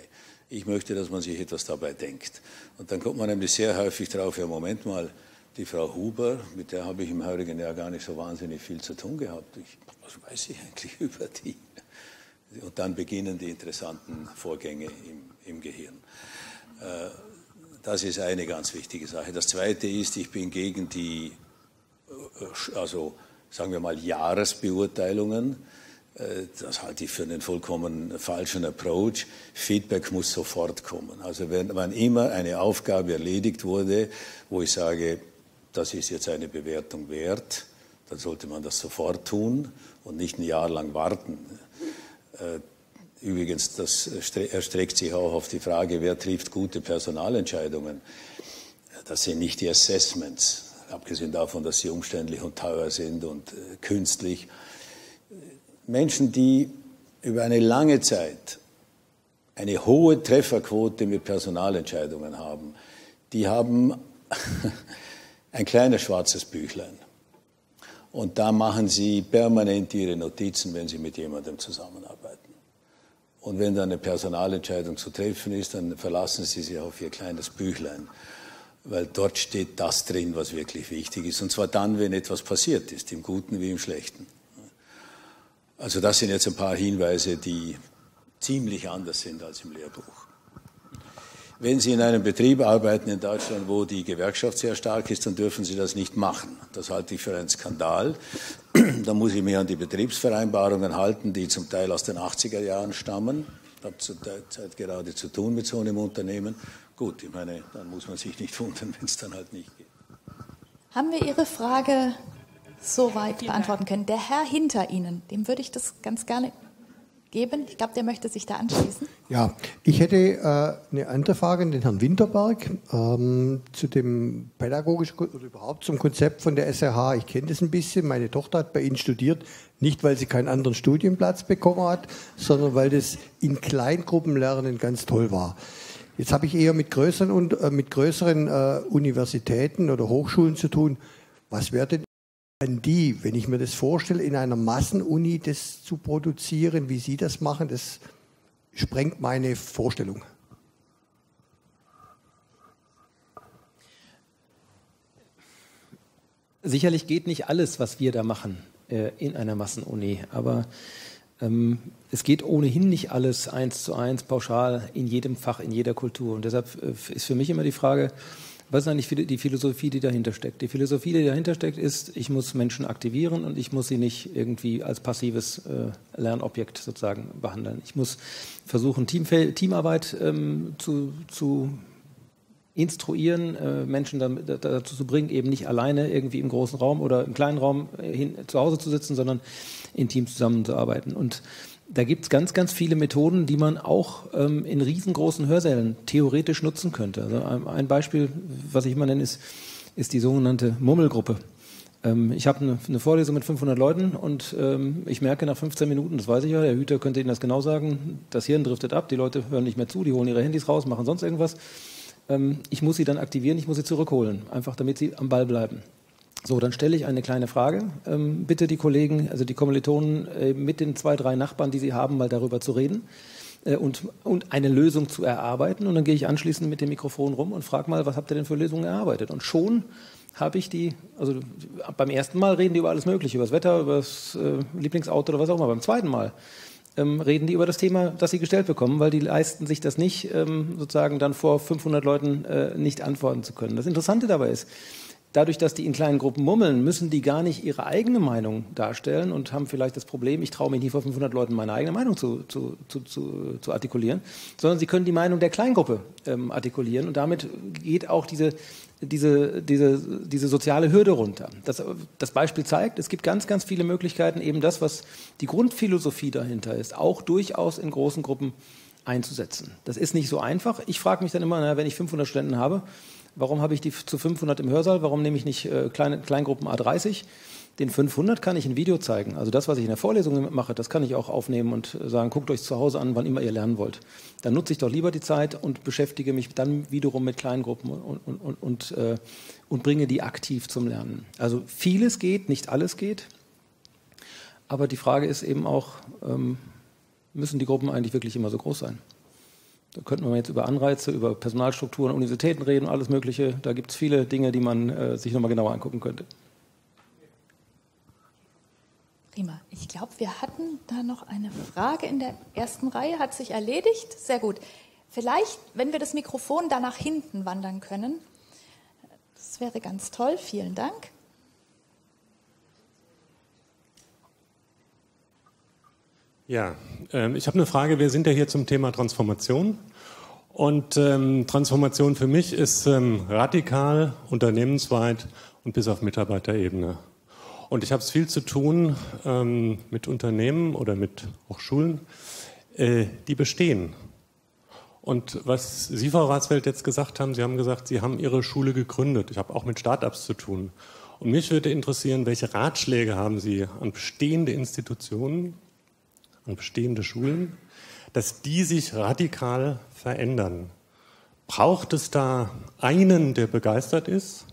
Ich möchte, dass man sich etwas dabei denkt. Und dann kommt man nämlich sehr häufig drauf, ja, Moment mal, die Frau Huber, mit der habe ich im heurigen Jahr gar nicht so wahnsinnig viel zu tun gehabt. Ich, was weiß ich eigentlich über die? Und dann beginnen die interessanten Vorgänge im, im Gehirn. Äh, das ist eine ganz wichtige Sache. Das Zweite ist, ich bin gegen die, äh, also sagen wir mal, Jahresbeurteilungen. Äh, das halte ich für einen vollkommen falschen Approach. Feedback muss sofort kommen. Also wenn, wann immer eine Aufgabe erledigt wurde, wo ich sage, das ist jetzt eine Bewertung wert, dann sollte man das sofort tun und nicht ein Jahr lang warten. Äh, übrigens, das erstreckt sich auch auf die Frage, wer trifft gute Personalentscheidungen. Das sind nicht die Assessments, abgesehen davon, dass sie umständlich und teuer sind und äh, künstlich. Menschen, die über eine lange Zeit eine hohe Trefferquote mit Personalentscheidungen haben, die haben ein kleines schwarzes Büchlein. Und da machen Sie permanent Ihre Notizen, wenn Sie mit jemandem zusammenarbeiten. Und wenn dann eine Personalentscheidung zu treffen ist, dann verlassen Sie sich auf Ihr kleines Büchlein, weil dort steht das drin, was wirklich wichtig ist. Und zwar dann, wenn etwas passiert ist, im Guten wie im Schlechten. Also das sind jetzt ein paar Hinweise, die ziemlich anders sind als im Lehrbuch. Wenn Sie in einem Betrieb arbeiten in Deutschland, wo die Gewerkschaft sehr stark ist, dann dürfen Sie das nicht machen. Das halte ich für einen Skandal. Da muss ich mich an die Betriebsvereinbarungen halten, die zum Teil aus den 80er Jahren stammen. Ich habe zurzeit gerade zu tun mit so einem Unternehmen. Gut, ich meine, dann muss man sich nicht wundern, wenn es dann halt nicht geht. Haben wir Ihre Frage soweit beantworten können? Der Herr hinter Ihnen, dem würde ich das ganz gerne geben. Ich glaube, der möchte sich da anschließen. Ja, ich hätte äh, eine andere Frage an den Herrn Winterberg ähm, zu dem pädagogischen oder überhaupt zum Konzept von der SRH. Ich kenne das ein bisschen. Meine Tochter hat bei Ihnen studiert, nicht weil sie keinen anderen Studienplatz bekommen hat, sondern weil das in Kleingruppenlernen ganz toll war. Jetzt habe ich eher mit größeren, äh, mit größeren äh, Universitäten oder Hochschulen zu tun. Was wäre denn an die, wenn ich mir das vorstelle, in einer Massenuni das zu produzieren, wie Sie das machen, das sprengt meine Vorstellung. Sicherlich geht nicht alles, was wir da machen, äh, in einer Massenuni, aber ähm, es geht ohnehin nicht alles eins zu eins pauschal in jedem Fach, in jeder Kultur. Und deshalb äh, ist für mich immer die Frage, was ist eigentlich die Philosophie, die dahinter steckt? Die Philosophie, die dahinter steckt, ist, ich muss Menschen aktivieren und ich muss sie nicht irgendwie als passives äh, Lernobjekt sozusagen behandeln. Ich muss versuchen, Team, Teamarbeit ähm, zu, zu instruieren, äh, Menschen damit, dazu zu bringen, eben nicht alleine irgendwie im großen Raum oder im kleinen Raum äh, hin, zu Hause zu sitzen, sondern in Teams zusammenzuarbeiten. Und da gibt es ganz, ganz viele Methoden, die man auch ähm, in riesengroßen Hörsälen theoretisch nutzen könnte. Also ein, Beispiel, was ich immer nenne, ist, ist die sogenannte Murmelgruppe. Ähm, ich habe eine, eine, Vorlesung mit 500 Leuten und ähm, ich merke nach 15 Minuten, das weiß ich ja, der Hüter könnte Ihnen das genau sagen, das Hirn driftet ab, die Leute hören nicht mehr zu, die holen ihre Handys raus, machen sonst irgendwas. Ähm, ich muss sie dann aktivieren, ich muss sie zurückholen, einfach damit sie am Ball bleiben. So, dann stelle ich eine kleine Frage. Ähm, bitte die Kollegen, also die Kommilitonen äh, mit den zwei, drei Nachbarn, die sie haben, mal darüber zu reden äh, und, und eine Lösung zu erarbeiten. Und dann gehe ich anschließend mit dem Mikrofon rum und frage mal, was habt ihr denn für Lösungen erarbeitet? Und schon habe ich die, also beim ersten Mal reden die über alles Mögliche, über das Wetter, über das äh, Lieblingsauto oder was auch immer. Beim zweiten Mal ähm, reden die über das Thema, das sie gestellt bekommen, weil die leisten sich das nicht, ähm, sozusagen dann vor 500 Leuten äh, nicht antworten zu können. Das Interessante dabei ist, dadurch, dass die in kleinen Gruppen mummeln, müssen die gar nicht ihre eigene Meinung darstellen und haben vielleicht das Problem, ich traue mich nie vor 500 Leuten meine eigene Meinung zu, zu, zu, zu, zu artikulieren, sondern sie können die Meinung der Kleingruppe ähm, artikulieren und damit geht auch diese, diese, diese, diese soziale Hürde runter. Das, das Beispiel zeigt, es gibt ganz, ganz viele Möglichkeiten, eben das, was die Grundphilosophie dahinter ist, auch durchaus in großen Gruppen einzusetzen. Das ist nicht so einfach. Ich frage mich dann immer, na, wenn ich 500 Studenten habe, Warum habe ich die zu 500 im Hörsaal? Warum nehme ich nicht äh, kleine, Kleingruppen A30? Den 500 kann ich ein Video zeigen. Also das, was ich in der Vorlesung mache, das kann ich auch aufnehmen und sagen, guckt euch zu Hause an, wann immer ihr lernen wollt. Dann nutze ich doch lieber die Zeit und beschäftige mich dann wiederum mit Kleingruppen und, und, und, und, äh, und bringe die aktiv zum Lernen. Also vieles geht, nicht alles geht. Aber die Frage ist eben auch, ähm, müssen die Gruppen eigentlich wirklich immer so groß sein? Da könnten wir jetzt über Anreize, über Personalstrukturen, Universitäten reden, alles Mögliche. Da gibt es viele Dinge, die man äh, sich nochmal genauer angucken könnte. Prima. Ich glaube, wir hatten da noch eine Frage in der ersten Reihe. Hat sich erledigt? Sehr gut. Vielleicht, wenn wir das Mikrofon da nach hinten wandern können. Das wäre ganz toll. Vielen Dank. Ja, ähm, ich habe eine Frage. Wir sind ja hier zum Thema Transformation. Und ähm, Transformation für mich ist ähm, radikal, unternehmensweit und bis auf Mitarbeiterebene. Und ich habe es viel zu tun ähm, mit Unternehmen oder mit auch Schulen, äh, die bestehen. Und was Sie, Frau Ratsfeld, jetzt gesagt haben, Sie haben gesagt, Sie haben Ihre Schule gegründet. Ich habe auch mit Startups zu tun. Und mich würde interessieren, welche Ratschläge haben Sie an bestehende Institutionen, und bestehende Schulen, dass die sich radikal verändern. Braucht es da einen, der begeistert ist?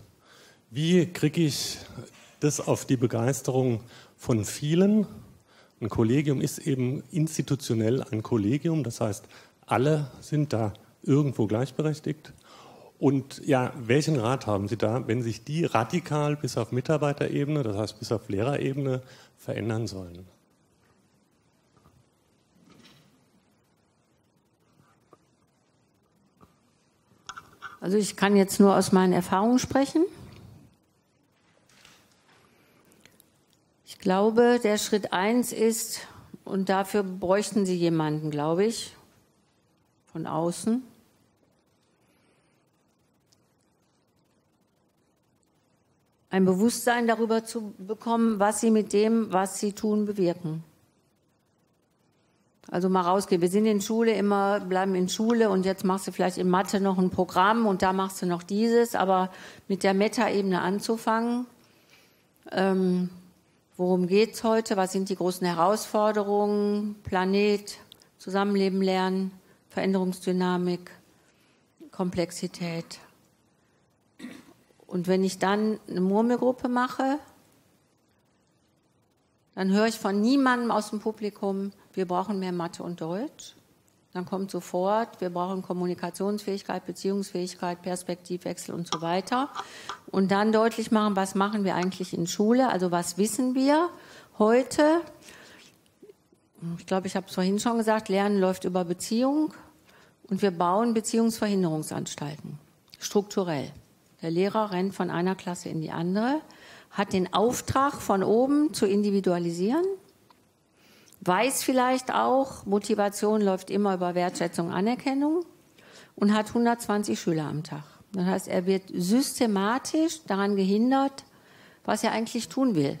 Wie kriege ich das auf die Begeisterung von vielen? Ein Kollegium ist eben institutionell ein Kollegium, das heißt, alle sind da irgendwo gleichberechtigt. Und ja, welchen Rat haben Sie da, wenn sich die radikal bis auf Mitarbeiterebene, das heißt bis auf Lehrerebene, verändern sollen? Also ich kann jetzt nur aus meinen Erfahrungen sprechen. Ich glaube, der Schritt eins ist, und dafür bräuchten Sie jemanden, glaube ich, von außen. Ein Bewusstsein darüber zu bekommen, was Sie mit dem, was Sie tun, bewirken. Also mal rausgehen. Wir sind in Schule immer, bleiben in Schule und jetzt machst du vielleicht in Mathe noch ein Programm und da machst du noch dieses, aber mit der Meta-Ebene anzufangen. Ähm, worum geht's heute? Was sind die großen Herausforderungen? Planet, Zusammenleben lernen, Veränderungsdynamik, Komplexität. Und wenn ich dann eine Murmelgruppe mache, Dann höre ich von niemandem aus dem Publikum, wir brauchen mehr Mathe und Deutsch. Dann kommt sofort, wir brauchen Kommunikationsfähigkeit, Beziehungsfähigkeit, Perspektivwechsel und so weiter. Und dann deutlich machen, was machen wir eigentlich in Schule, also was wissen wir heute. Ich glaube, ich habe es vorhin schon gesagt, Lernen läuft über Beziehung und wir bauen Beziehungsverhinderungsanstalten, strukturell. Der Lehrer rennt von einer Klasse in die andere, hat den Auftrag von oben zu individualisieren weiß vielleicht auch, Motivation läuft immer über Wertschätzung, Anerkennung und hat 120 Schüler am Tag. Das heißt, er wird systematisch daran gehindert, was er eigentlich tun will.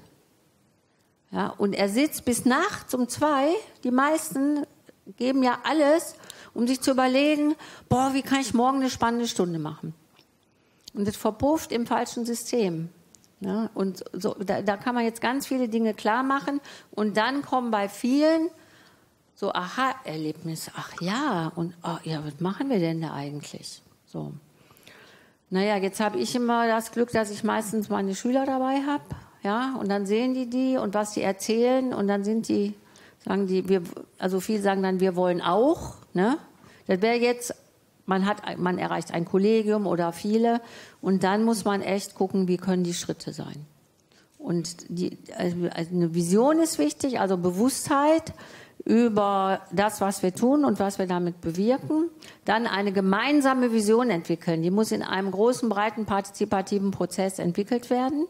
Ja, und er sitzt bis nachts um zwei. Die meisten geben ja alles, um sich zu überlegen, boah, wie kann ich morgen eine spannende Stunde machen? Und das verpufft im falschen System. Ja, und so, da, da, kann man jetzt ganz viele Dinge klar machen und dann kommen bei vielen so Aha-Erlebnisse. Ach ja, und oh, ja, was machen wir denn da eigentlich? So. Naja, jetzt habe ich immer das Glück, dass ich meistens meine Schüler dabei habe. Ja, und dann sehen die die und was die erzählen und dann sind die, sagen die, wir, also viele sagen dann, wir wollen auch. Ne? Das wäre jetzt man, hat, man erreicht ein Kollegium oder viele und dann muss man echt gucken, wie können die Schritte sein. Und die, also eine Vision ist wichtig, also Bewusstheit über das, was wir tun und was wir damit bewirken. Dann eine gemeinsame Vision entwickeln. Die muss in einem großen, breiten, partizipativen Prozess entwickelt werden.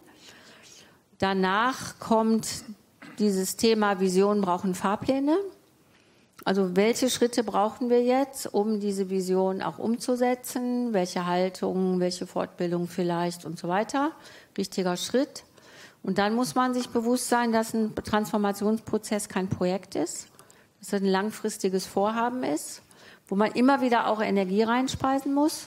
Danach kommt dieses Thema Vision brauchen Fahrpläne. Also welche Schritte brauchen wir jetzt, um diese Vision auch umzusetzen? Welche Haltung, welche Fortbildung vielleicht und so weiter? Wichtiger Schritt. Und dann muss man sich bewusst sein, dass ein Transformationsprozess kein Projekt ist, dass es ein langfristiges Vorhaben ist, wo man immer wieder auch Energie reinspeisen muss.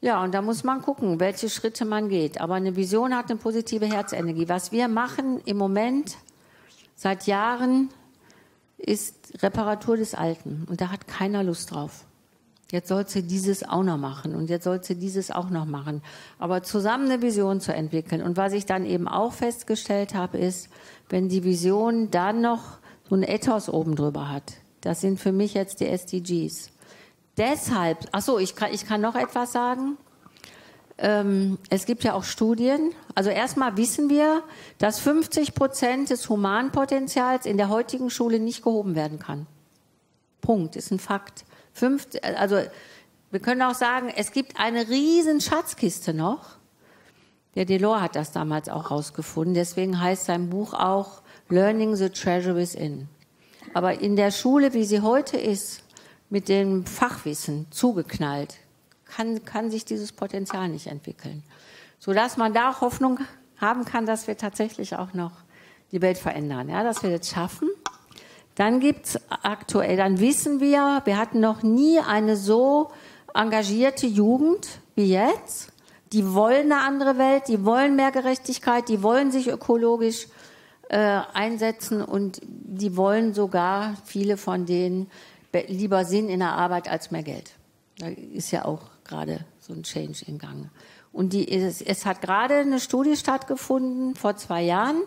Ja, und da muss man gucken, welche Schritte man geht. Aber eine Vision hat eine positive Herzenergie. Was wir machen im Moment seit Jahren, ist Reparatur des Alten. Und da hat keiner Lust drauf. Jetzt soll sie dieses auch noch machen und jetzt soll sie dieses auch noch machen. Aber zusammen eine Vision zu entwickeln. Und was ich dann eben auch festgestellt habe, ist, wenn die Vision dann noch so ein Ethos oben drüber hat. Das sind für mich jetzt die SDGs. Deshalb, ach so, ich kann, ich kann noch etwas sagen. Ähm, es gibt ja auch Studien. Also erstmal wissen wir, dass 50 Prozent des Humanpotenzials in der heutigen Schule nicht gehoben werden kann. Punkt, ist ein Fakt. Fünf, also wir können auch sagen, es gibt eine riesen Schatzkiste noch. Der Delors hat das damals auch rausgefunden. Deswegen heißt sein Buch auch Learning the Treasure Within. Aber in der Schule, wie sie heute ist, mit dem Fachwissen zugeknallt, kann, kann sich dieses Potenzial nicht entwickeln. Sodass man da Hoffnung haben kann, dass wir tatsächlich auch noch die Welt verändern, ja, dass wir das schaffen. Dann gibt's aktuell, dann wissen wir, wir hatten noch nie eine so engagierte Jugend wie jetzt. Die wollen eine andere Welt, die wollen mehr Gerechtigkeit, die wollen sich ökologisch äh, einsetzen und die wollen sogar, viele von denen, lieber Sinn in der Arbeit als mehr Geld. Da ist ja auch gerade so ein Change in Gang. Und die, es, es hat gerade eine Studie stattgefunden vor zwei Jahren.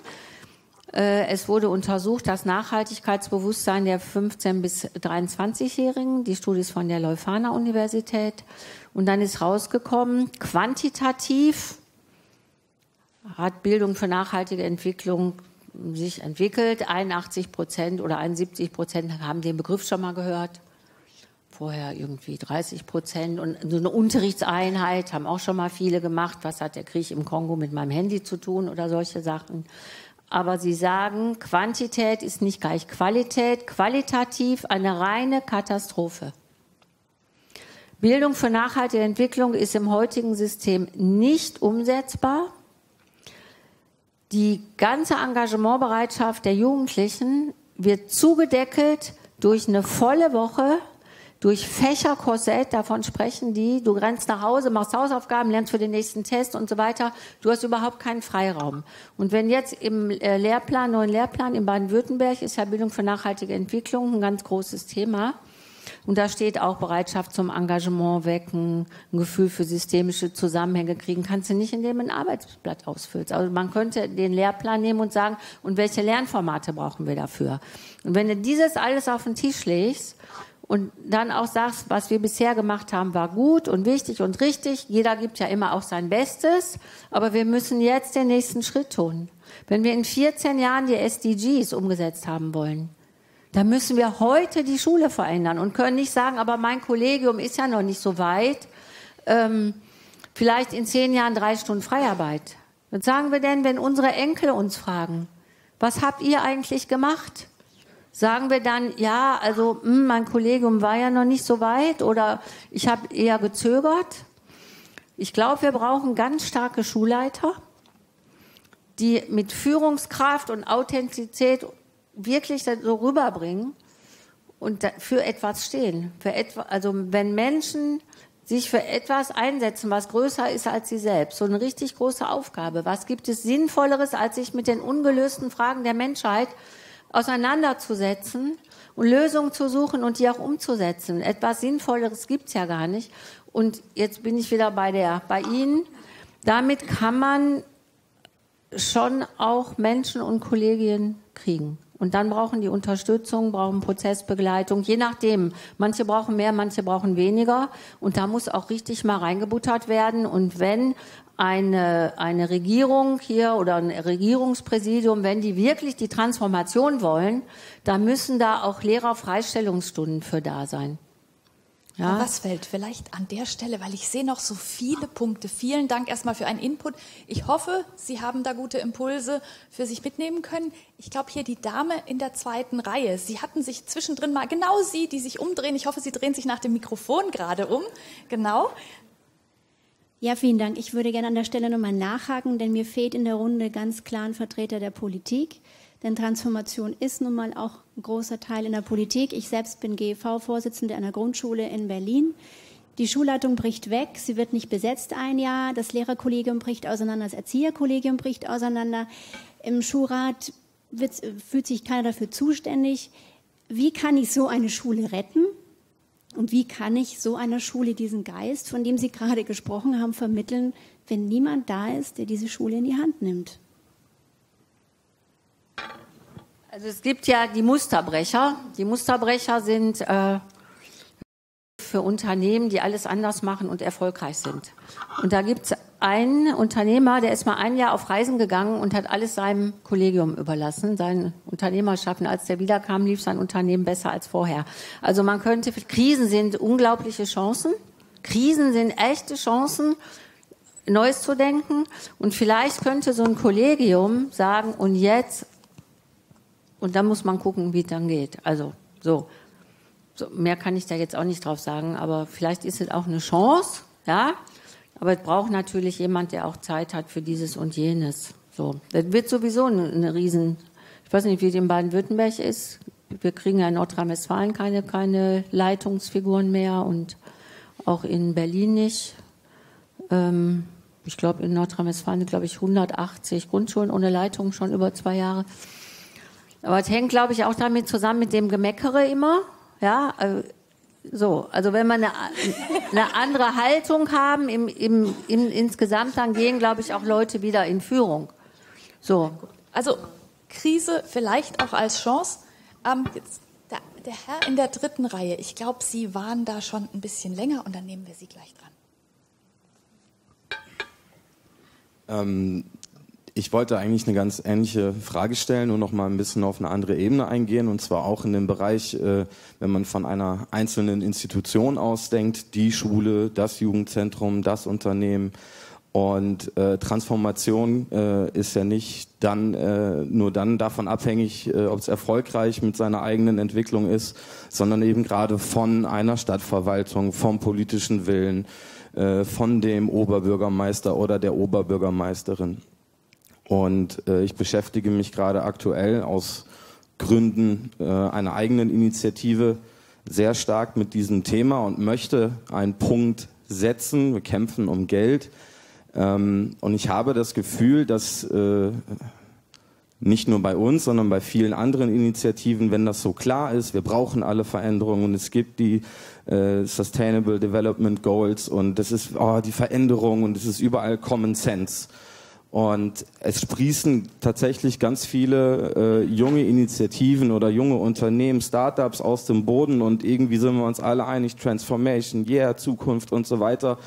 Äh, es wurde untersucht, das Nachhaltigkeitsbewusstsein der 15- bis 23-Jährigen. Die Studie ist von der Leuphana Universität. Und dann ist rausgekommen, quantitativ hat Bildung für nachhaltige Entwicklung sich entwickelt. 81 Prozent oder 71 Prozent haben den Begriff schon mal gehört vorher irgendwie 30 Prozent und so eine Unterrichtseinheit haben auch schon mal viele gemacht. Was hat der Krieg im Kongo mit meinem Handy zu tun oder solche Sachen? Aber sie sagen, Quantität ist nicht gleich Qualität, qualitativ eine reine Katastrophe. Bildung für nachhaltige Entwicklung ist im heutigen System nicht umsetzbar. Die ganze Engagementbereitschaft der Jugendlichen wird zugedeckelt durch eine volle Woche durch Fächerkorsett, davon sprechen die, du rennst nach Hause, machst Hausaufgaben, lernst für den nächsten Test und so weiter. Du hast überhaupt keinen Freiraum. Und wenn jetzt im äh, Lehrplan, neuen Lehrplan in Baden-Württemberg ist ja Bildung für nachhaltige Entwicklung ein ganz großes Thema. Und da steht auch Bereitschaft zum Engagement wecken, ein Gefühl für systemische Zusammenhänge kriegen, kannst du nicht, indem du ein Arbeitsblatt ausfüllst. Also man könnte den Lehrplan nehmen und sagen, und welche Lernformate brauchen wir dafür? Und wenn du dieses alles auf den Tisch legst und dann auch sagst, was wir bisher gemacht haben, war gut und wichtig und richtig, jeder gibt ja immer auch sein Bestes, aber wir müssen jetzt den nächsten Schritt tun. Wenn wir in 14 Jahren die SDGs umgesetzt haben wollen, dann müssen wir heute die Schule verändern und können nicht sagen, aber mein Kollegium ist ja noch nicht so weit. Ähm, vielleicht in zehn Jahren drei Stunden Freiarbeit. Was sagen wir denn, wenn unsere Enkel uns fragen, was habt ihr eigentlich gemacht? Sagen wir dann, ja, also mh, hm, mein Kollegium war ja noch nicht so weit oder ich habe eher gezögert. Ich glaube, wir brauchen ganz starke Schulleiter, die mit Führungskraft und Authentizität wirklich so rüberbringen und für etwas stehen. Für etwa, also wenn Menschen sich für etwas einsetzen, was größer ist als sie selbst, so eine richtig große Aufgabe. Was gibt es Sinnvolleres, als sich mit den ungelösten Fragen der Menschheit auseinanderzusetzen und Lösungen zu suchen und die auch umzusetzen? Etwas Sinnvolleres gibt es ja gar nicht. Und jetzt bin ich wieder bei der, bei Ihnen. Damit kann man schon auch Menschen und Kollegien kriegen. Und dann brauchen die Unterstützung, brauchen Prozessbegleitung, je nachdem. Manche brauchen mehr, manche brauchen weniger. Und da muss auch richtig mal reingebuttert werden. Und wenn eine, eine Regierung hier oder ein Regierungspräsidium, wenn die wirklich die Transformation wollen, dann müssen da auch Lehrerfreistellungsstunden für da sein. Ja. Was fällt vielleicht an der Stelle, weil ich sehe noch so viele Punkte. Vielen Dank erstmal für einen Input. Ich hoffe, Sie haben da gute Impulse für sich mitnehmen können. Ich glaube, hier die Dame in der zweiten Reihe. Sie hatten sich zwischendrin mal, genau Sie, die sich umdrehen. Ich hoffe, Sie drehen sich nach dem Mikrofon gerade um. Genau. Ja, vielen Dank. Ich würde gerne an der Stelle nochmal nachhaken, denn mir fehlt in der Runde ganz klar ein Vertreter der Politik. Denn Transformation ist nun mal auch ein großer Teil in der Politik. Ich selbst bin GEV-Vorsitzende einer Grundschule in Berlin. Die Schulleitung bricht weg, sie wird nicht besetzt ein Jahr, das Lehrerkollegium bricht auseinander, das Erzieherkollegium bricht auseinander. Im Schulrat fühlt sich keiner dafür zuständig. Wie kann ich so eine Schule retten? Und wie kann ich so einer Schule diesen Geist, von dem Sie gerade gesprochen haben, vermitteln, wenn niemand da ist, der diese Schule in die Hand nimmt? Also es gibt ja die Musterbrecher. Die Musterbrecher sind äh, für Unternehmen, die alles anders machen und erfolgreich sind. Und da gibt es einen Unternehmer, der ist mal ein Jahr auf Reisen gegangen und hat alles seinem Kollegium überlassen, sein Unternehmerschaffen. Als der wiederkam, lief sein Unternehmen besser als vorher. Also man könnte, Krisen sind unglaubliche Chancen. Krisen sind echte Chancen, Neues zu denken. Und vielleicht könnte so ein Kollegium sagen, und jetzt und dann muss man gucken, wie es dann geht. Also so. So. Mehr kann ich da jetzt auch nicht drauf sagen, aber vielleicht ist es auch eine Chance, ja. Aber es braucht natürlich jemand, der auch Zeit hat für dieses und jenes. So. Das wird sowieso eine, eine Riesen, ich weiß nicht, wie es in Baden-Württemberg ist. Wir kriegen ja in Nordrhein-Westfalen keine, keine Leitungsfiguren mehr und auch in Berlin nicht. Ähm, ich glaube, in Nordrhein-Westfalen, glaube ich, 180 Grundschulen ohne Leitung schon über zwei Jahre. Aber es hängt, glaube ich, auch damit zusammen mit dem Gemeckere immer. Ja, also, so. Also wenn wir eine, eine andere Haltung haben im, im, im, insgesamt, dann gehen, glaube ich, auch Leute wieder in Führung. So. Also Krise vielleicht auch als Chance. Ähm, jetzt, der, der Herr in der dritten Reihe, ich glaube, Sie waren da schon ein bisschen länger und dann nehmen wir Sie gleich dran. Ähm, ich wollte eigentlich eine ganz ähnliche Frage stellen und noch mal ein bisschen auf eine andere Ebene eingehen und zwar auch in dem Bereich, äh, wenn man von einer einzelnen Institution ausdenkt, die Schule, das Jugendzentrum, das Unternehmen. Und äh, Transformation äh, ist ja nicht dann äh, nur dann davon abhängig, äh, ob es erfolgreich mit seiner eigenen Entwicklung ist, sondern eben gerade von einer Stadtverwaltung, vom politischen Willen, äh, von dem Oberbürgermeister oder der Oberbürgermeisterin. Und äh, ich beschäftige mich gerade aktuell aus Gründen äh, einer eigenen Initiative sehr stark mit diesem Thema und möchte einen Punkt setzen. Wir kämpfen um Geld. Ähm, und ich habe das Gefühl, dass äh, nicht nur bei uns, sondern bei vielen anderen Initiativen, wenn das so klar ist, wir brauchen alle Veränderungen und es gibt die äh, Sustainable Development Goals und das ist oh, die Veränderung und es ist überall Common Sense. Und es sprießen tatsächlich ganz viele äh, junge Initiativen oder junge Unternehmen, Startups aus dem Boden und irgendwie sind wir uns alle einig, Transformation, yeah, Zukunft und so weiter.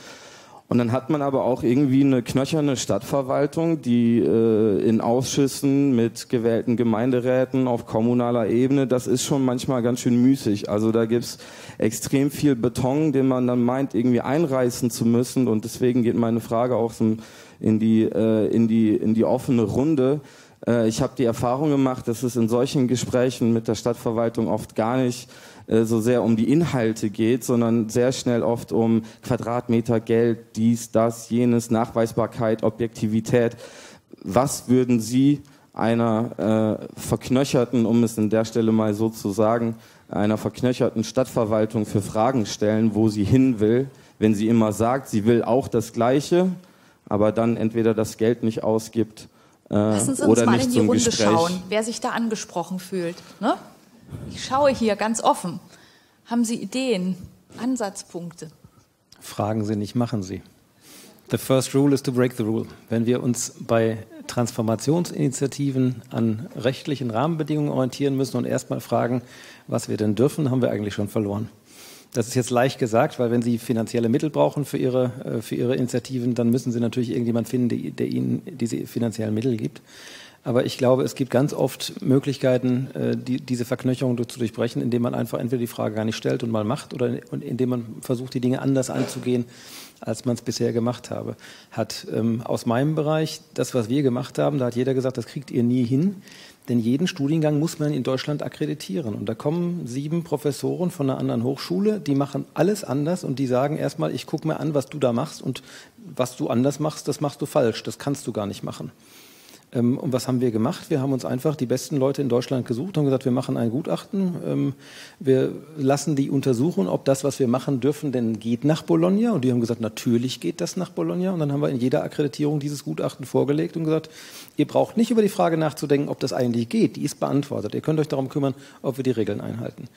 Und dann hat man aber auch irgendwie eine knöcherne Stadtverwaltung, die äh, in Ausschüssen mit gewählten Gemeinderäten auf kommunaler Ebene, das ist schon manchmal ganz schön müßig. Also da gibt's extrem viel Beton, den man dann meint, irgendwie einreißen zu müssen. Und deswegen geht meine Frage auch so in die, äh, in die, in die offene Runde. Äh, ich habe die Erfahrung gemacht, dass es in solchen Gesprächen mit der Stadtverwaltung oft gar nicht äh, so sehr um die Inhalte geht, sondern sehr schnell oft um Quadratmeter Geld, dies, das, jenes, Nachweisbarkeit, Objektivität. Was würden Sie einer äh, verknöcherten, um es an der Stelle mal so zu sagen, einer verknöcherten Stadtverwaltung für Fragen stellen, wo sie hin will, wenn sie immer sagt, sie will auch das Gleiche, aber dann entweder das Geld nicht ausgibt äh, Lassen Sie uns oder mal nicht in die zum Runde Gespräch. schauen, wer sich da angesprochen fühlt. Ne? Ich schaue hier ganz offen. Haben Sie Ideen, Ansatzpunkte? Fragen Sie nicht, machen Sie. The first rule is to break the rule. Wenn wir uns bei Transformationsinitiativen an rechtlichen Rahmenbedingungen orientieren müssen und erstmal fragen, was wir denn dürfen, haben wir eigentlich schon verloren. Das ist jetzt leicht gesagt, weil wenn Sie finanzielle Mittel brauchen für Ihre, äh, für Ihre Initiativen, dann müssen Sie natürlich irgendjemand finden, der, der Ihnen diese finanziellen Mittel gibt. Aber ich glaube, es gibt ganz oft Möglichkeiten, äh, die, diese Verknöcherung zu durchbrechen, indem man einfach entweder die Frage gar nicht stellt und mal macht oder indem man versucht, die Dinge anders anzugehen, als man es bisher gemacht habe. Hat ähm, aus meinem Bereich das, was wir gemacht haben, da hat jeder gesagt, das kriegt ihr nie hin. Denn jeden Studiengang muss man in Deutschland akkreditieren. Und da kommen sieben Professoren von einer anderen Hochschule, die machen alles anders und die sagen erstmal, ich gucke mir an, was du da machst und was du anders machst, das machst du falsch, das kannst du gar nicht machen. Ähm, und was haben wir gemacht? Wir haben uns einfach die besten Leute in Deutschland gesucht und gesagt, wir machen ein Gutachten. Ähm, wir lassen die untersuchen, ob das, was wir machen dürfen, denn geht nach Bologna. Und die haben gesagt, natürlich geht das nach Bologna. Und dann haben wir in jeder Akkreditierung dieses Gutachten vorgelegt und gesagt, ihr braucht nicht über die Frage nachzudenken, ob das eigentlich geht. Die ist beantwortet. Ihr könnt euch darum kümmern, ob wir die Regeln einhalten.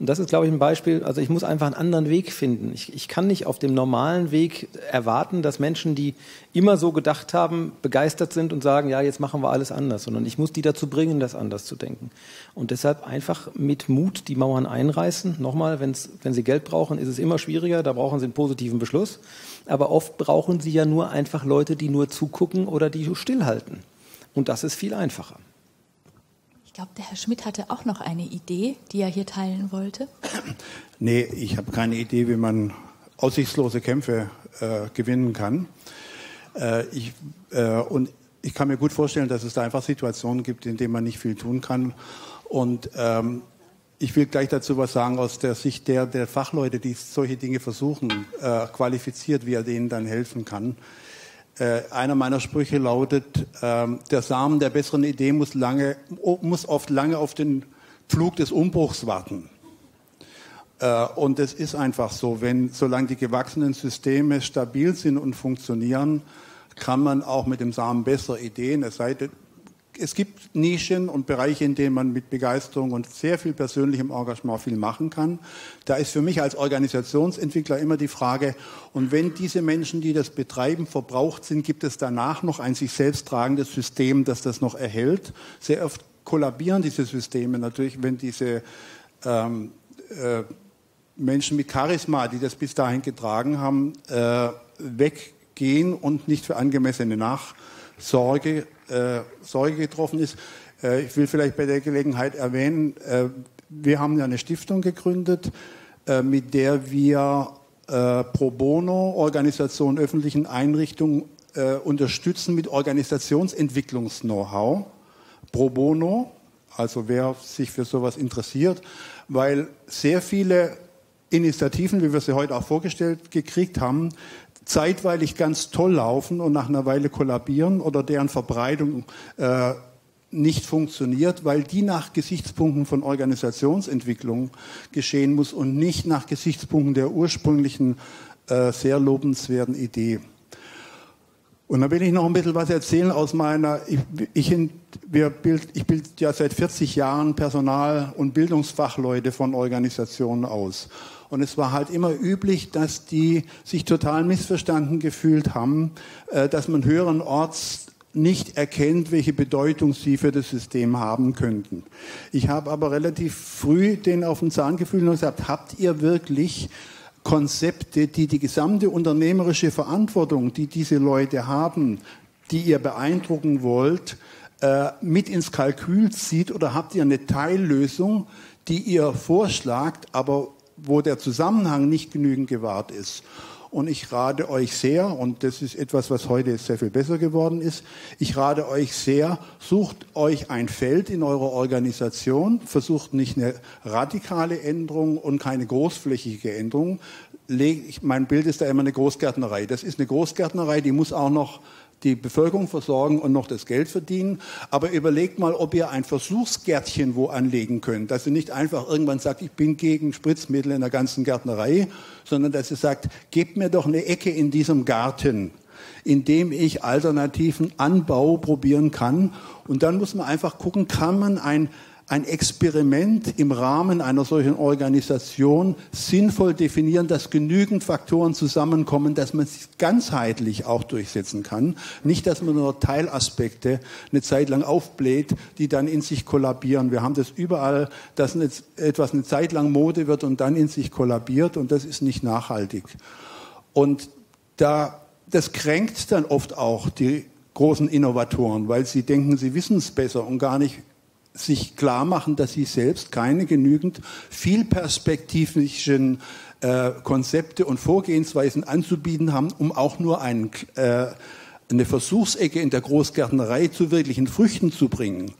Und das ist, glaube ich, ein Beispiel. Also ich muss einfach einen anderen Weg finden. Ich, ich kann nicht auf dem normalen Weg erwarten, dass Menschen, die immer so gedacht haben, begeistert sind und sagen, ja, jetzt machen wir alles anders, sondern ich muss die dazu bringen, das anders zu denken. Und deshalb einfach mit Mut die Mauern einreißen. Nochmal, wenn's, wenn Sie Geld brauchen, ist es immer schwieriger. Da brauchen Sie einen positiven Beschluss. Aber oft brauchen Sie ja nur einfach Leute, die nur zugucken oder die stillhalten. Und das ist viel einfacher. Ich glaube, der Herr Schmidt hatte auch noch eine Idee, die er hier teilen wollte. Nee, ich habe keine Idee, wie man aussichtslose Kämpfe äh, gewinnen kann. Äh, ich, äh, und ich kann mir gut vorstellen, dass es da einfach Situationen gibt, in denen man nicht viel tun kann. Und ähm, ich will gleich dazu was sagen aus der Sicht der, der Fachleute, die solche Dinge versuchen, äh, qualifiziert, wie er denen dann helfen kann. Äh, einer meiner Sprüche lautet, ähm, der Samen der besseren Idee muss, lange, muss oft lange auf den Flug des Umbruchs warten. Äh, und es ist einfach so, wenn, solange die gewachsenen Systeme stabil sind und funktionieren, kann man auch mit dem Samen bessere Ideen, es sei denn, es gibt Nischen und Bereiche, in denen man mit Begeisterung und sehr viel persönlichem Engagement viel machen kann. Da ist für mich als Organisationsentwickler immer die Frage, und wenn diese Menschen, die das betreiben, verbraucht sind, gibt es danach noch ein sich selbst tragendes System, das das noch erhält? Sehr oft kollabieren diese Systeme natürlich, wenn diese ähm, äh, Menschen mit Charisma, die das bis dahin getragen haben, äh, weggehen und nicht für angemessene Nachsorge äh, Sorge getroffen ist. Äh, ich will vielleicht bei der Gelegenheit erwähnen, äh, wir haben ja eine Stiftung gegründet, äh, mit der wir äh, pro bono Organisationen öffentlichen Einrichtungen äh, unterstützen mit Organisationsentwicklungs-Know-how. Pro bono, also wer sich für sowas interessiert, weil sehr viele Initiativen, wie wir sie heute auch vorgestellt gekriegt haben, zeitweilig ganz toll laufen und nach einer Weile kollabieren oder deren Verbreitung äh, nicht funktioniert, weil die nach Gesichtspunkten von Organisationsentwicklung geschehen muss und nicht nach Gesichtspunkten der ursprünglichen äh, sehr lobenswerten Idee. Und da will ich noch ein bisschen was erzählen aus meiner, ich, ich, wir bild, ich bilde ja seit 40 Jahren Personal- und Bildungsfachleute von Organisationen aus. Und es war halt immer üblich, dass die sich total missverstanden gefühlt haben, äh, dass man höheren Orts nicht erkennt, welche Bedeutung sie für das System haben könnten. Ich habe aber relativ früh den auf den Zahn gefühlt und gesagt, habt ihr wirklich Konzepte, die die gesamte unternehmerische Verantwortung, die diese Leute haben, die ihr beeindrucken wollt, äh, mit ins Kalkül zieht oder habt ihr eine Teillösung, die ihr vorschlagt, aber wo der Zusammenhang nicht genügend gewahrt ist? Und ich rate euch sehr, und das ist etwas, was heute sehr viel besser geworden ist, ich rate euch sehr, sucht euch ein Feld in eurer Organisation, versucht nicht eine radikale Änderung und keine großflächige Änderung. Mein Bild ist da immer eine Großgärtnerei. Das ist eine Großgärtnerei, die muss auch noch die Bevölkerung versorgen und noch das Geld verdienen. Aber überlegt mal, ob ihr ein Versuchsgärtchen wo anlegen könnt, dass ihr nicht einfach irgendwann sagt, ich bin gegen Spritzmittel in der ganzen Gärtnerei, sondern dass ihr sagt, gebt mir doch eine Ecke in diesem Garten, in dem ich alternativen Anbau probieren kann. Und dann muss man einfach gucken, kann man ein ein Experiment im Rahmen einer solchen Organisation sinnvoll definieren, dass genügend Faktoren zusammenkommen, dass man es ganzheitlich auch durchsetzen kann. Nicht, dass man nur Teilaspekte eine Zeit lang aufbläht, die dann in sich kollabieren. Wir haben das überall, dass etwas eine Zeit lang Mode wird und dann in sich kollabiert und das ist nicht nachhaltig. Und da, das kränkt dann oft auch die großen Innovatoren, weil sie denken, sie wissen es besser und gar nicht sich klar machen, dass sie selbst keine genügend vielperspektivischen äh, Konzepte und Vorgehensweisen anzubieten haben, um auch nur einen, äh, eine Versuchsecke in der Großgärtnerei zu wirklichen Früchten zu bringen.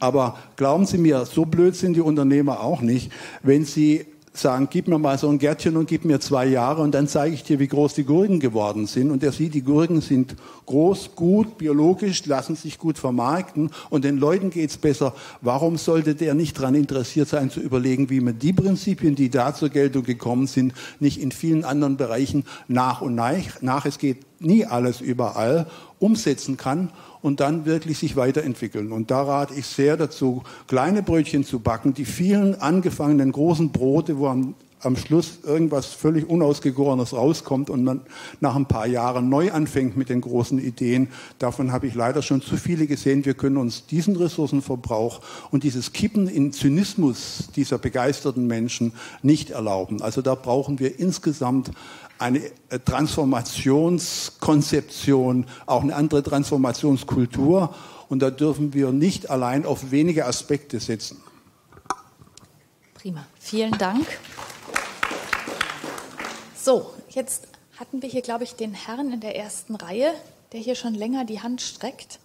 Aber glauben Sie mir, so blöd sind die Unternehmer auch nicht, wenn sie sagen, gib mir mal so ein Gärtchen und gib mir zwei Jahre und dann zeige ich dir, wie groß die Gurken geworden sind. Und er sieht, die Gurken sind groß, gut, biologisch, lassen sich gut vermarkten und den Leuten geht's besser. Warum sollte der nicht daran interessiert sein, zu überlegen, wie man die Prinzipien, die da zur Geltung gekommen sind, nicht in vielen anderen Bereichen nach und nach, nach es geht nie alles überall, umsetzen kann und dann wirklich sich weiterentwickeln. Und da rate ich sehr dazu, kleine Brötchen zu backen, die vielen angefangenen großen Brote, wo am, am Schluss irgendwas völlig Unausgegorenes rauskommt und man nach ein paar Jahren neu anfängt mit den großen Ideen. Davon habe ich leider schon zu viele gesehen. Wir können uns diesen Ressourcenverbrauch und dieses Kippen in Zynismus dieser begeisterten Menschen nicht erlauben. Also da brauchen wir insgesamt eine äh, Transformationskonzeption, auch eine andere Transformationskultur. Und da dürfen wir nicht allein auf wenige Aspekte setzen. Prima, vielen Dank. So, jetzt hatten wir hier, glaube ich, den Herrn in der ersten Reihe, der hier schon länger die Hand streckt.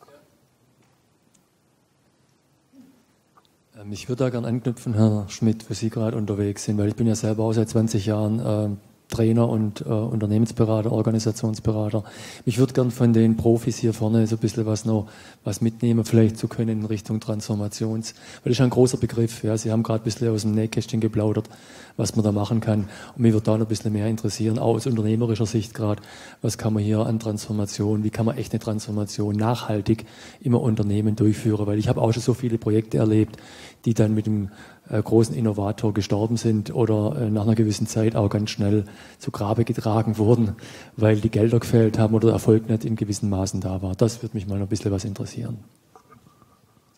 Ähm, ich würde da gerne anknüpfen, Herr Schmidt, wo Sie gerade unterwegs sind, weil ich bin ja selber auch seit 20 Jahren äh, Trainer und äh, Unternehmensberater, Organisationsberater. Ich würde gern von den Profis hier vorne so ein bisschen was noch was mitnehmen, vielleicht zu können in Richtung Transformations, weil das ist ein großer Begriff. Ja, Sie haben gerade ein bisschen aus dem Nähkästchen geplaudert, was man da machen kann. Und mich würde da noch ein bisschen mehr interessieren, auch aus unternehmerischer Sicht gerade, was kann man hier an Transformation, wie kann man echt eine Transformation nachhaltig im Unternehmen durchführen, weil ich habe auch schon so viele Projekte erlebt, die dann mit dem großen Innovator gestorben sind oder äh, nach einer gewissen Zeit auch ganz schnell zu Grabe getragen wurden, weil die Gelder gefehlt haben oder der Erfolg nicht in gewissen Maßen da war. Das würde mich mal noch ein bisschen was interessieren.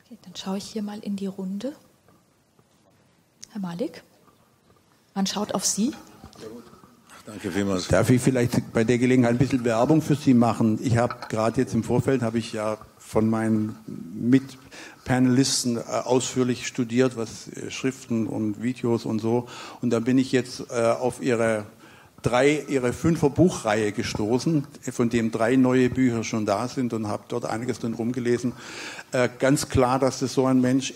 Okay, dann schaue ich hier mal in die Runde. Herr Malik, man schaut auf Sie. Danke vielmals. Darf ich vielleicht bei der Gelegenheit ein bisschen Werbung für Sie machen? Ich habe gerade jetzt im Vorfeld, habe ich ja von meinen Mitpanelisten äh, ausführlich studiert, was äh, Schriften und Videos und so. Und da bin ich jetzt äh, auf ihre drei, ihre fünfer Buchreihe gestoßen, von dem drei neue Bücher schon da sind und habe dort einiges drin rumgelesen. Ganz klar, dass das so ein Mensch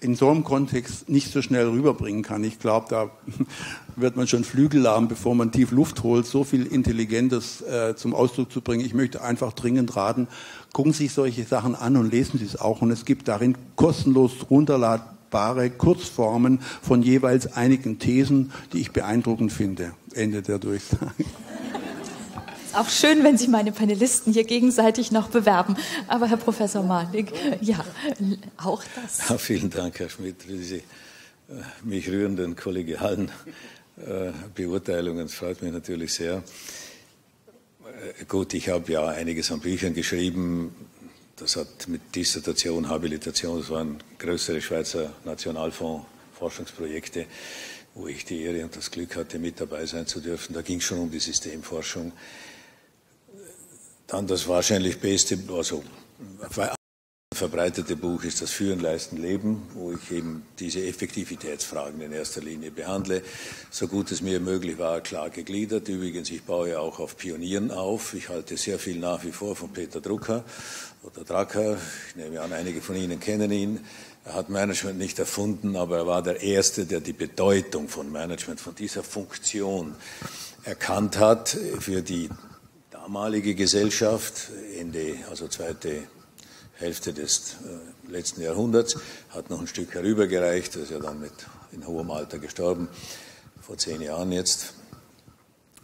in so einem Kontext nicht so schnell rüberbringen kann. Ich glaube, da wird man schon flügellahm, bevor man tief Luft holt, so viel Intelligentes äh, zum Ausdruck zu bringen. Ich möchte einfach dringend raten, gucken Sie sich solche Sachen an und lesen Sie es auch. Und es gibt darin kostenlos runterladbare Kurzformen von jeweils einigen Thesen, die ich beeindruckend finde. Ende der Durchsage. Ist auch schön, wenn sich meine Panelisten hier gegenseitig noch bewerben. Aber Herr Professor Malik, ja, auch das. Ja, vielen Dank, Herr Schmidt, für diese äh, mich rührenden kollegialen äh, Beurteilungen. Das freut mich natürlich sehr. Äh, gut, ich habe ja einiges an Büchern geschrieben. Das hat mit Dissertation, Habilitation, das waren größere Schweizer Nationalfonds Forschungsprojekte, wo ich die Ehre und das Glück hatte, mit dabei sein zu dürfen. Da ging es schon um die Systemforschung. Dann das wahrscheinlich beste, also verbreitete Buch ist das Führen, Leisten, Leben, wo ich eben diese Effektivitätsfragen in erster Linie behandle. So gut es mir möglich war, klar gegliedert. Übrigens, ich baue auch auf Pionieren auf. Ich halte sehr viel nach wie vor von Peter Drucker oder Drucker. Ich nehme an, einige von Ihnen kennen ihn. Er hat Management nicht erfunden, aber er war der Erste, der die Bedeutung von Management, von dieser Funktion erkannt hat für die damalige Gesellschaft, Ende, also zweite Hälfte des äh, letzten Jahrhunderts, hat noch ein Stück herübergereicht, er ist ja dann mit in hohem Alter gestorben, vor zehn Jahren jetzt.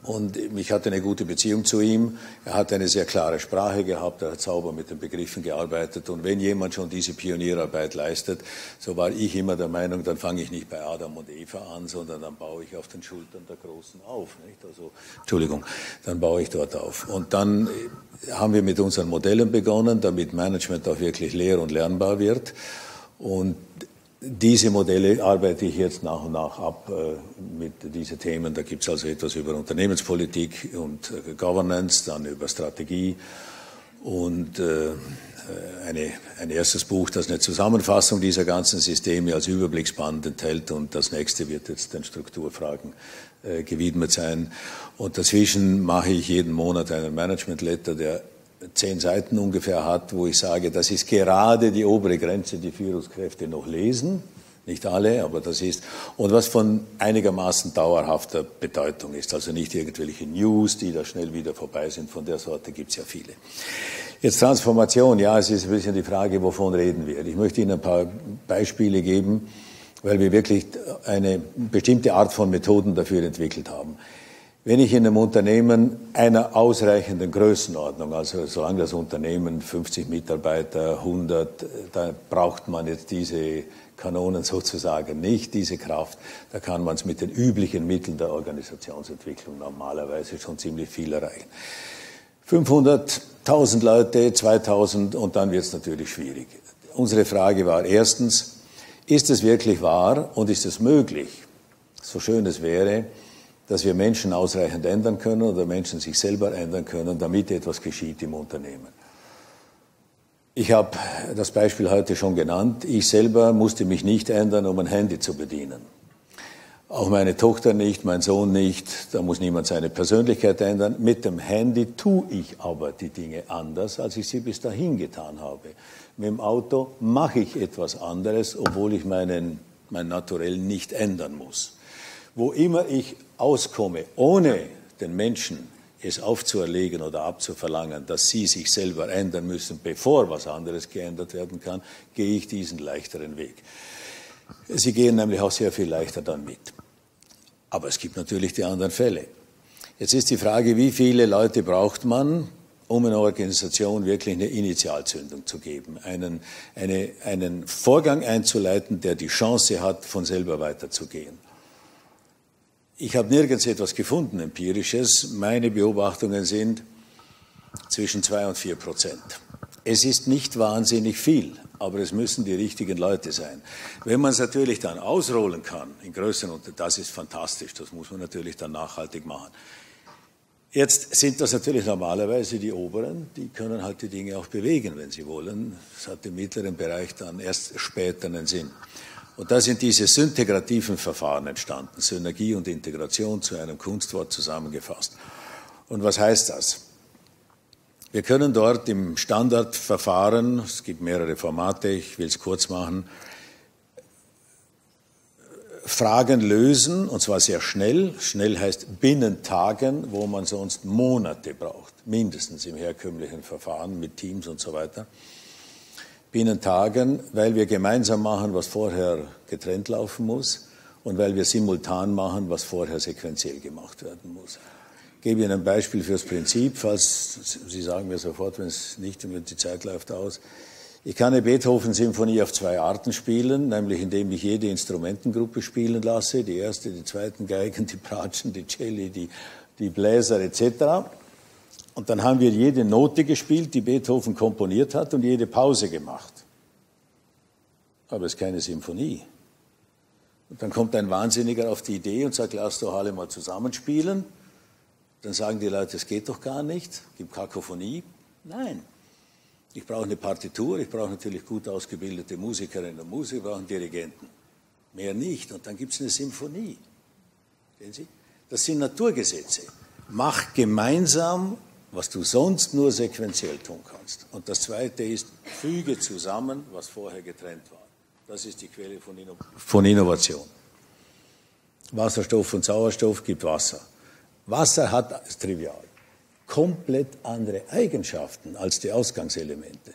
Und ich hatte eine gute Beziehung zu ihm. Er hat eine sehr klare Sprache gehabt, er hat sauber mit den Begriffen gearbeitet. Und wenn jemand schon diese Pionierarbeit leistet, so war ich immer der Meinung, dann fange ich nicht bei Adam und Eva an, sondern dann baue ich auf den Schultern der Großen auf. Nicht? Also, Entschuldigung, dann baue ich dort auf. Und dann äh, haben wir mit unseren Modellen begonnen, damit Management auch wirklich lehr- und lernbar wird. Und diese Modelle arbeite ich jetzt nach und nach ab äh, mit diesen Themen. Da gibt es also etwas über Unternehmenspolitik und äh, Governance, dann über Strategie und äh, eine, ein erstes Buch, das eine Zusammenfassung dieser ganzen Systeme als Überblicksband enthält und das nächste wird jetzt den Strukturfragen gewidmet sein. Und dazwischen mache ich jeden Monat einen Management-Letter, der zehn Seiten ungefähr hat, wo ich sage, das ist gerade die obere Grenze, die Führungskräfte noch lesen. Nicht alle, aber das ist, und was von einigermaßen dauerhafter Bedeutung ist. Also nicht irgendwelche News, die da schnell wieder vorbei sind. Von der Sorte gibt es ja viele. Jetzt Transformation, ja, es ist ein bisschen die Frage, wovon reden wir. Ich möchte Ihnen ein paar Beispiele geben, weil wir wirklich eine bestimmte Art von Methoden dafür entwickelt haben. Wenn ich in einem Unternehmen einer ausreichenden Größenordnung, also solange das Unternehmen 50 Mitarbeiter, 100, da braucht man jetzt diese Kanonen sozusagen nicht, diese Kraft, da kann man es mit den üblichen Mitteln der Organisationsentwicklung normalerweise schon ziemlich viel erreichen. 500, 1000 Leute, 2000 und dann wird es natürlich schwierig. Unsere Frage war erstens, ist es wirklich wahr und ist es möglich, so schön es wäre, dass wir Menschen ausreichend ändern können oder Menschen sich selber ändern können, damit etwas geschieht im Unternehmen. Ich habe das Beispiel heute schon genannt. Ich selber musste mich nicht ändern, um ein Handy zu bedienen. Auch meine Tochter nicht, mein Sohn nicht. Da muss niemand seine Persönlichkeit ändern. Mit dem Handy tue ich aber die Dinge anders, als ich sie bis dahin getan habe. Mit dem Auto mache ich etwas anderes, obwohl ich meinen, mein Naturell nicht ändern muss. Wo immer ich auskomme, ohne den Menschen es aufzuerlegen oder abzuverlangen, dass sie sich selber ändern müssen, bevor was anderes geändert werden kann, gehe ich diesen leichteren Weg. Sie gehen nämlich auch sehr viel leichter dann mit. Aber es gibt natürlich die anderen Fälle. Jetzt ist die Frage, wie viele Leute braucht man, um einer Organisation wirklich eine Initialzündung zu geben, einen, eine, einen Vorgang einzuleiten, der die Chance hat, von selber weiterzugehen. Ich habe nirgends etwas gefunden, empirisches. Meine Beobachtungen sind zwischen zwei und vier Prozent. Es ist nicht wahnsinnig viel, aber es müssen die richtigen Leute sein. Wenn man es natürlich dann ausrollen kann, in größeren, das ist fantastisch, das muss man natürlich dann nachhaltig machen. Jetzt sind das natürlich normalerweise die Oberen, die können halt die Dinge auch bewegen, wenn sie wollen. Das hat im mittleren Bereich dann erst später einen Sinn. Und da sind diese syntegrativen Verfahren entstanden, Synergie und Integration zu einem Kunstwort zusammengefasst. Und was heißt das? Wir können dort im Standardverfahren, es gibt mehrere Formate, ich will es kurz machen, Fragen lösen, und zwar sehr schnell. Schnell heißt binnen Tagen, wo man sonst Monate braucht, mindestens im herkömmlichen Verfahren mit Teams und so weiter binnen Tagen, weil wir gemeinsam machen, was vorher getrennt laufen muss und weil wir simultan machen, was vorher sequenziell gemacht werden muss. gebe Ihnen ein Beispiel fürs Prinzip, falls Sie sagen mir sofort, wenn es nicht, wenn die Zeit läuft aus. Ich kann eine Beethoven-Symphonie auf zwei Arten spielen, nämlich indem ich jede Instrumentengruppe spielen lasse, die erste, die zweiten Geigen, die Bratschen, die Celli, die, die Bläser etc. Und dann haben wir jede Note gespielt, die Beethoven komponiert hat und jede Pause gemacht. Aber es ist keine Symphonie. Und dann kommt ein Wahnsinniger auf die Idee und sagt, lass doch alle mal zusammenspielen. Dann sagen die Leute, es geht doch gar nicht, gibt Kakophonie. Nein. Ich brauche eine Partitur, ich brauche natürlich gut ausgebildete Musikerinnen und Musiker, ich brauche einen Dirigenten. Mehr nicht. Und dann gibt es eine Symphonie. Sehen Sie? Das sind Naturgesetze. Mach gemeinsam, was du sonst nur sequenziell tun kannst. Und das Zweite ist, füge zusammen, was vorher getrennt war. Das ist die Quelle von, Inno von Innovation. Wasserstoff und Sauerstoff gibt Wasser. Wasser hat, ist trivial, komplett andere Eigenschaften als die Ausgangselemente.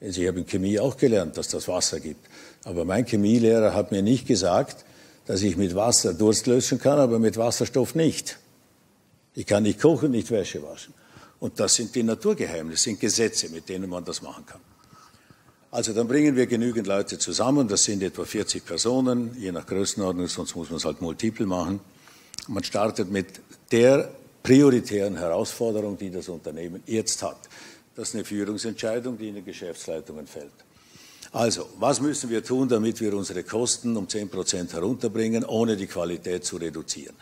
Also ich habe in Chemie auch gelernt, dass das Wasser gibt. Aber mein Chemielehrer hat mir nicht gesagt, dass ich mit Wasser Durst löschen kann, aber mit Wasserstoff nicht. Ich kann nicht kochen, nicht Wäsche waschen. Und das sind die Naturgeheimnisse, sind Gesetze, mit denen man das machen kann. Also dann bringen wir genügend Leute zusammen, das sind etwa 40 Personen, je nach Größenordnung, sonst muss man es halt multiple machen. Man startet mit der prioritären Herausforderung, die das Unternehmen jetzt hat. Das ist eine Führungsentscheidung, die in den Geschäftsleitungen fällt. Also, was müssen wir tun, damit wir unsere Kosten um 10 Prozent herunterbringen, ohne die Qualität zu reduzieren?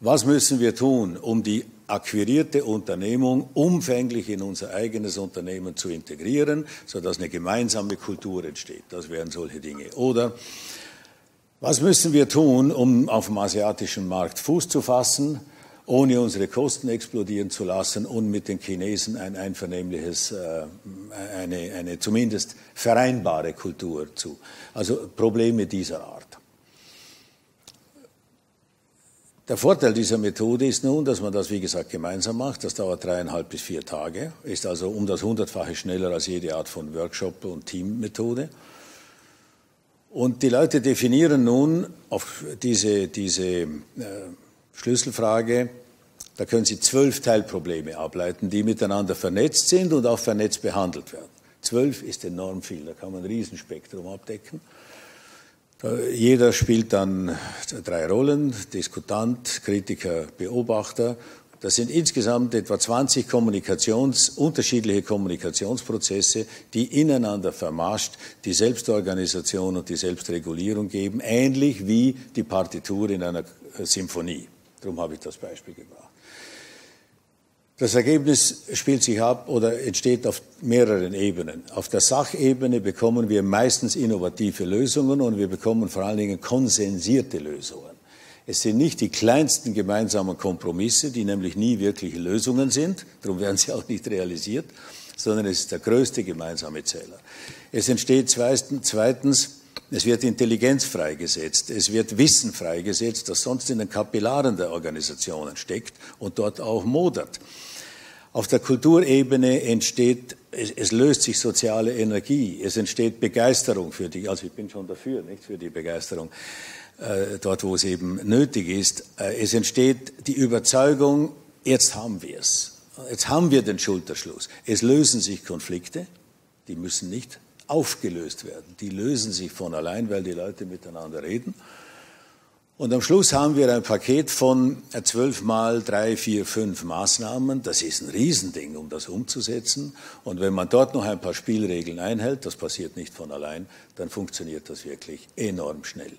Was müssen wir tun, um die akquirierte Unternehmung umfänglich in unser eigenes Unternehmen zu integrieren, sodass eine gemeinsame Kultur entsteht? Das wären solche Dinge. Oder was müssen wir tun, um auf dem asiatischen Markt Fuß zu fassen, ohne unsere Kosten explodieren zu lassen und mit den Chinesen ein einvernehmliches, äh, eine, eine zumindest vereinbare Kultur zu. Also Probleme dieser Art. Der Vorteil dieser Methode ist nun, dass man das, wie gesagt, gemeinsam macht. Das dauert dreieinhalb bis vier Tage, ist also um das hundertfache schneller als jede Art von Workshop und Teammethode. Und die Leute definieren nun auf diese, diese äh, Schlüsselfrage, da können Sie zwölf Teilprobleme ableiten, die miteinander vernetzt sind und auch vernetzt behandelt werden. Zwölf ist enorm viel, da kann man ein Riesenspektrum abdecken. Jeder spielt dann drei Rollen, Diskutant, Kritiker, Beobachter das sind insgesamt etwa 20 Kommunikations, unterschiedliche Kommunikationsprozesse, die ineinander vermascht die Selbstorganisation und die Selbstregulierung geben, ähnlich wie die Partitur in einer Symphonie. Darum habe ich das Beispiel gebracht. Das Ergebnis spielt sich ab oder entsteht auf mehreren Ebenen. Auf der Sachebene bekommen wir meistens innovative Lösungen und wir bekommen vor allen Dingen konsensierte Lösungen. Es sind nicht die kleinsten gemeinsamen Kompromisse, die nämlich nie wirkliche Lösungen sind, darum werden sie auch nicht realisiert, sondern es ist der größte gemeinsame Zähler. Es entsteht zweitens, es wird Intelligenz freigesetzt, es wird Wissen freigesetzt, das sonst in den Kapillaren der Organisationen steckt und dort auch modert. Auf der Kulturebene entsteht, es, löst sich soziale Energie, es entsteht Begeisterung für die, also ich bin schon dafür, nicht für die Begeisterung. Äh, dort wo es eben nötig ist. Äh, es entsteht die Überzeugung, jetzt haben wir es. Jetzt haben wir den Schulterschluss. Es lösen sich Konflikte, die müssen nicht aufgelöst werden. Die lösen sich von allein, weil die Leute miteinander reden. Und am Schluss haben wir ein Paket von zwölf mal drei, vier, fünf Maßnahmen. Das ist ein Riesending, um das umzusetzen. Und wenn man dort noch ein paar Spielregeln einhält, das passiert nicht von allein, dann funktioniert das wirklich enorm schnell.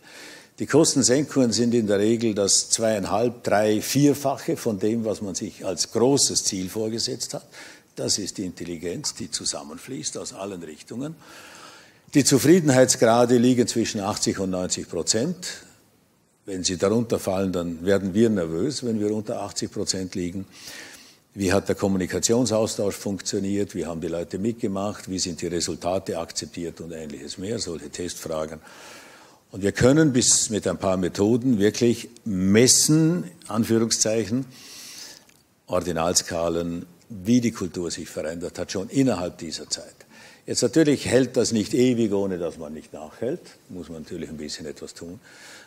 Die Kostensenkungen sind in der Regel das zweieinhalb, drei, vierfache von dem, was man sich als großes Ziel vorgesetzt hat. Das ist die Intelligenz, die zusammenfließt aus allen Richtungen. Die Zufriedenheitsgrade liegen zwischen 80 und 90 Prozent. Wenn sie darunter fallen, dann werden wir nervös, wenn wir unter 80 Prozent liegen. Wie hat der Kommunikationsaustausch funktioniert? Wie haben die Leute mitgemacht? Wie sind die Resultate akzeptiert und ähnliches mehr? Solche Testfragen. Und wir können bis mit ein paar Methoden wirklich messen, Anführungszeichen, Ordinalskalen, wie die Kultur sich verändert hat, schon innerhalb dieser Zeit. Jetzt natürlich hält das nicht ewig, ohne dass man nicht nachhält. Muss man natürlich ein bisschen etwas tun.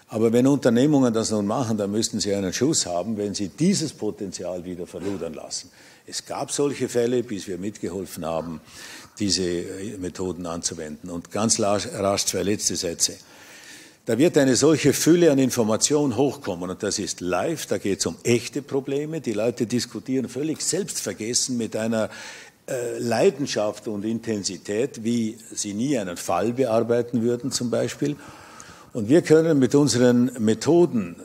Aber wenn Unternehmungen das nun machen, dann müssten sie einen Schuss haben, wenn sie dieses Potenzial wieder verludern lassen. Es gab solche Fälle, bis wir mitgeholfen haben, diese äh, Methoden anzuwenden. Und ganz rasch zwei letzte Sätze. Da wird eine solche Fülle an Informationen hochkommen und das ist live, da geht es um echte Probleme. Die Leute diskutieren völlig selbstvergessen mit einer äh, Leidenschaft und Intensität, wie sie nie einen Fall bearbeiten würden zum Beispiel. Und wir können mit unseren Methoden,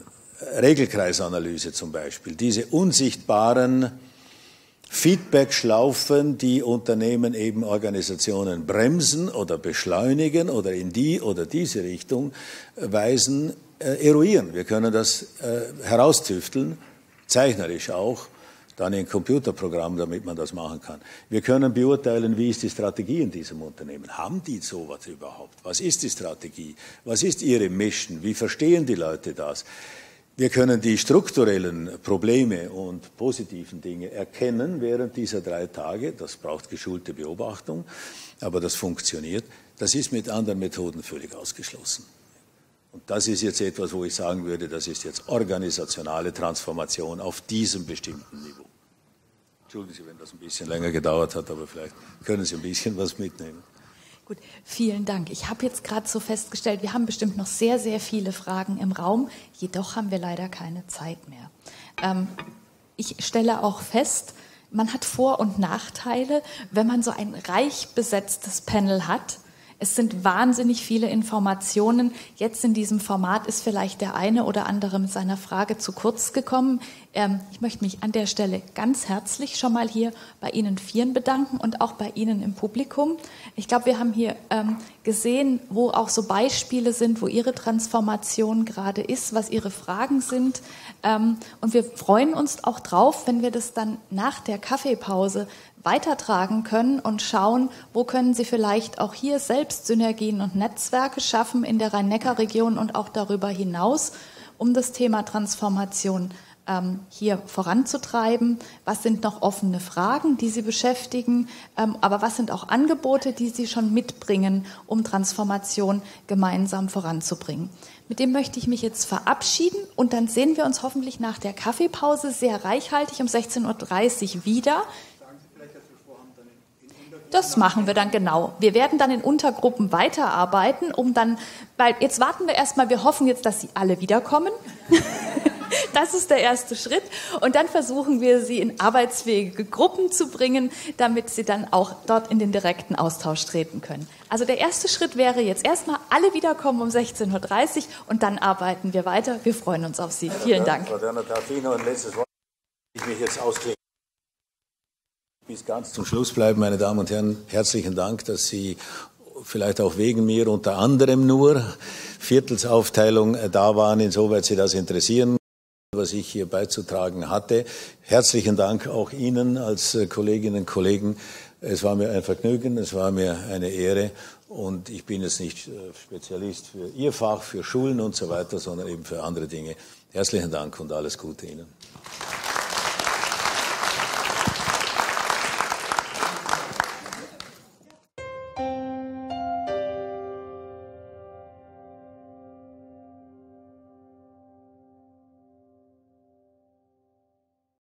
Regelkreisanalyse zum Beispiel, diese unsichtbaren Feedback-Schlaufen, die Unternehmen eben Organisationen bremsen oder beschleunigen oder in die oder diese Richtung weisen, äh, eruieren. Wir können das äh, heraustüfteln, zeichnerisch auch, dann in Computerprogramm, damit man das machen kann. Wir können beurteilen, wie ist die Strategie in diesem Unternehmen. Haben die sowas überhaupt? Was ist die Strategie? Was ist ihre Mission? Wie verstehen die Leute das? Wir können die strukturellen Probleme und positiven Dinge erkennen während dieser drei Tage. Das braucht geschulte Beobachtung, aber das funktioniert. Das ist mit anderen Methoden völlig ausgeschlossen. Und das ist jetzt etwas, wo ich sagen würde, das ist jetzt organisationale Transformation auf diesem bestimmten Niveau. Entschuldigen Sie, wenn das ein bisschen länger gedauert hat, aber vielleicht können Sie ein bisschen was mitnehmen. Gut, vielen Dank. Ich habe jetzt gerade so festgestellt, wir haben bestimmt noch sehr, sehr viele Fragen im Raum, jedoch haben wir leider keine Zeit mehr. Ähm, ich stelle auch fest, man hat Vor- und Nachteile, wenn man so ein reich besetztes Panel hat es sind wahnsinnig viele Informationen. Jetzt in diesem Format ist vielleicht der eine oder andere mit seiner Frage zu kurz gekommen. Ähm, ich möchte mich an der Stelle ganz herzlich schon mal hier bei Ihnen Vieren bedanken und auch bei Ihnen im Publikum. Ich glaube, wir haben hier ähm, gesehen, wo auch so Beispiele sind, wo Ihre Transformation gerade ist, was Ihre Fragen sind. Ähm, und wir freuen uns auch drauf, wenn wir das dann nach der Kaffeepause weitertragen können und schauen, wo können Sie vielleicht auch hier selbst Synergien und Netzwerke schaffen in der Rhein-Neckar-Region und auch darüber hinaus, um das Thema Transformation hier voranzutreiben. Was sind noch offene Fragen, die Sie beschäftigen? Ähm, aber was sind auch Angebote, die Sie schon mitbringen, um Transformation gemeinsam voranzubringen? Mit dem möchte ich mich jetzt verabschieden und dann sehen wir uns hoffentlich nach der Kaffeepause sehr reichhaltig um 16.30 Uhr wieder. Das machen wir dann genau. Wir werden dann in Untergruppen weiterarbeiten, um dann, weil jetzt warten wir erstmal, wir hoffen jetzt, dass Sie alle wiederkommen. Das ist der erste Schritt. Und dann versuchen wir, sie in arbeitsfähige Gruppen zu bringen, damit sie dann auch dort in den direkten Austausch treten können. Also der erste Schritt wäre jetzt erstmal alle wiederkommen um 16.30 Uhr und dann arbeiten wir weiter. Wir freuen uns auf Sie. Vielen Dank. Frau Dörner, darf ich noch ein letztes Wort ich mich jetzt ausklinge bis ganz zum Schluss bleiben, meine Damen und Herren. Herzlichen Dank, dass Sie vielleicht auch wegen mir unter anderem nur Viertelsaufteilung äh, da waren, insoweit Sie das interessieren, was ich hier beizutragen hatte. Herzlichen Dank auch Ihnen als äh, Kolleginnen und Kollegen. Es war mir ein Vergnügen, es war mir eine Ehre und ich bin jetzt nicht äh, Spezialist für Ihr Fach, für Schulen und so weiter, sondern eben für andere Dinge. Herzlichen Dank und alles Gute Ihnen.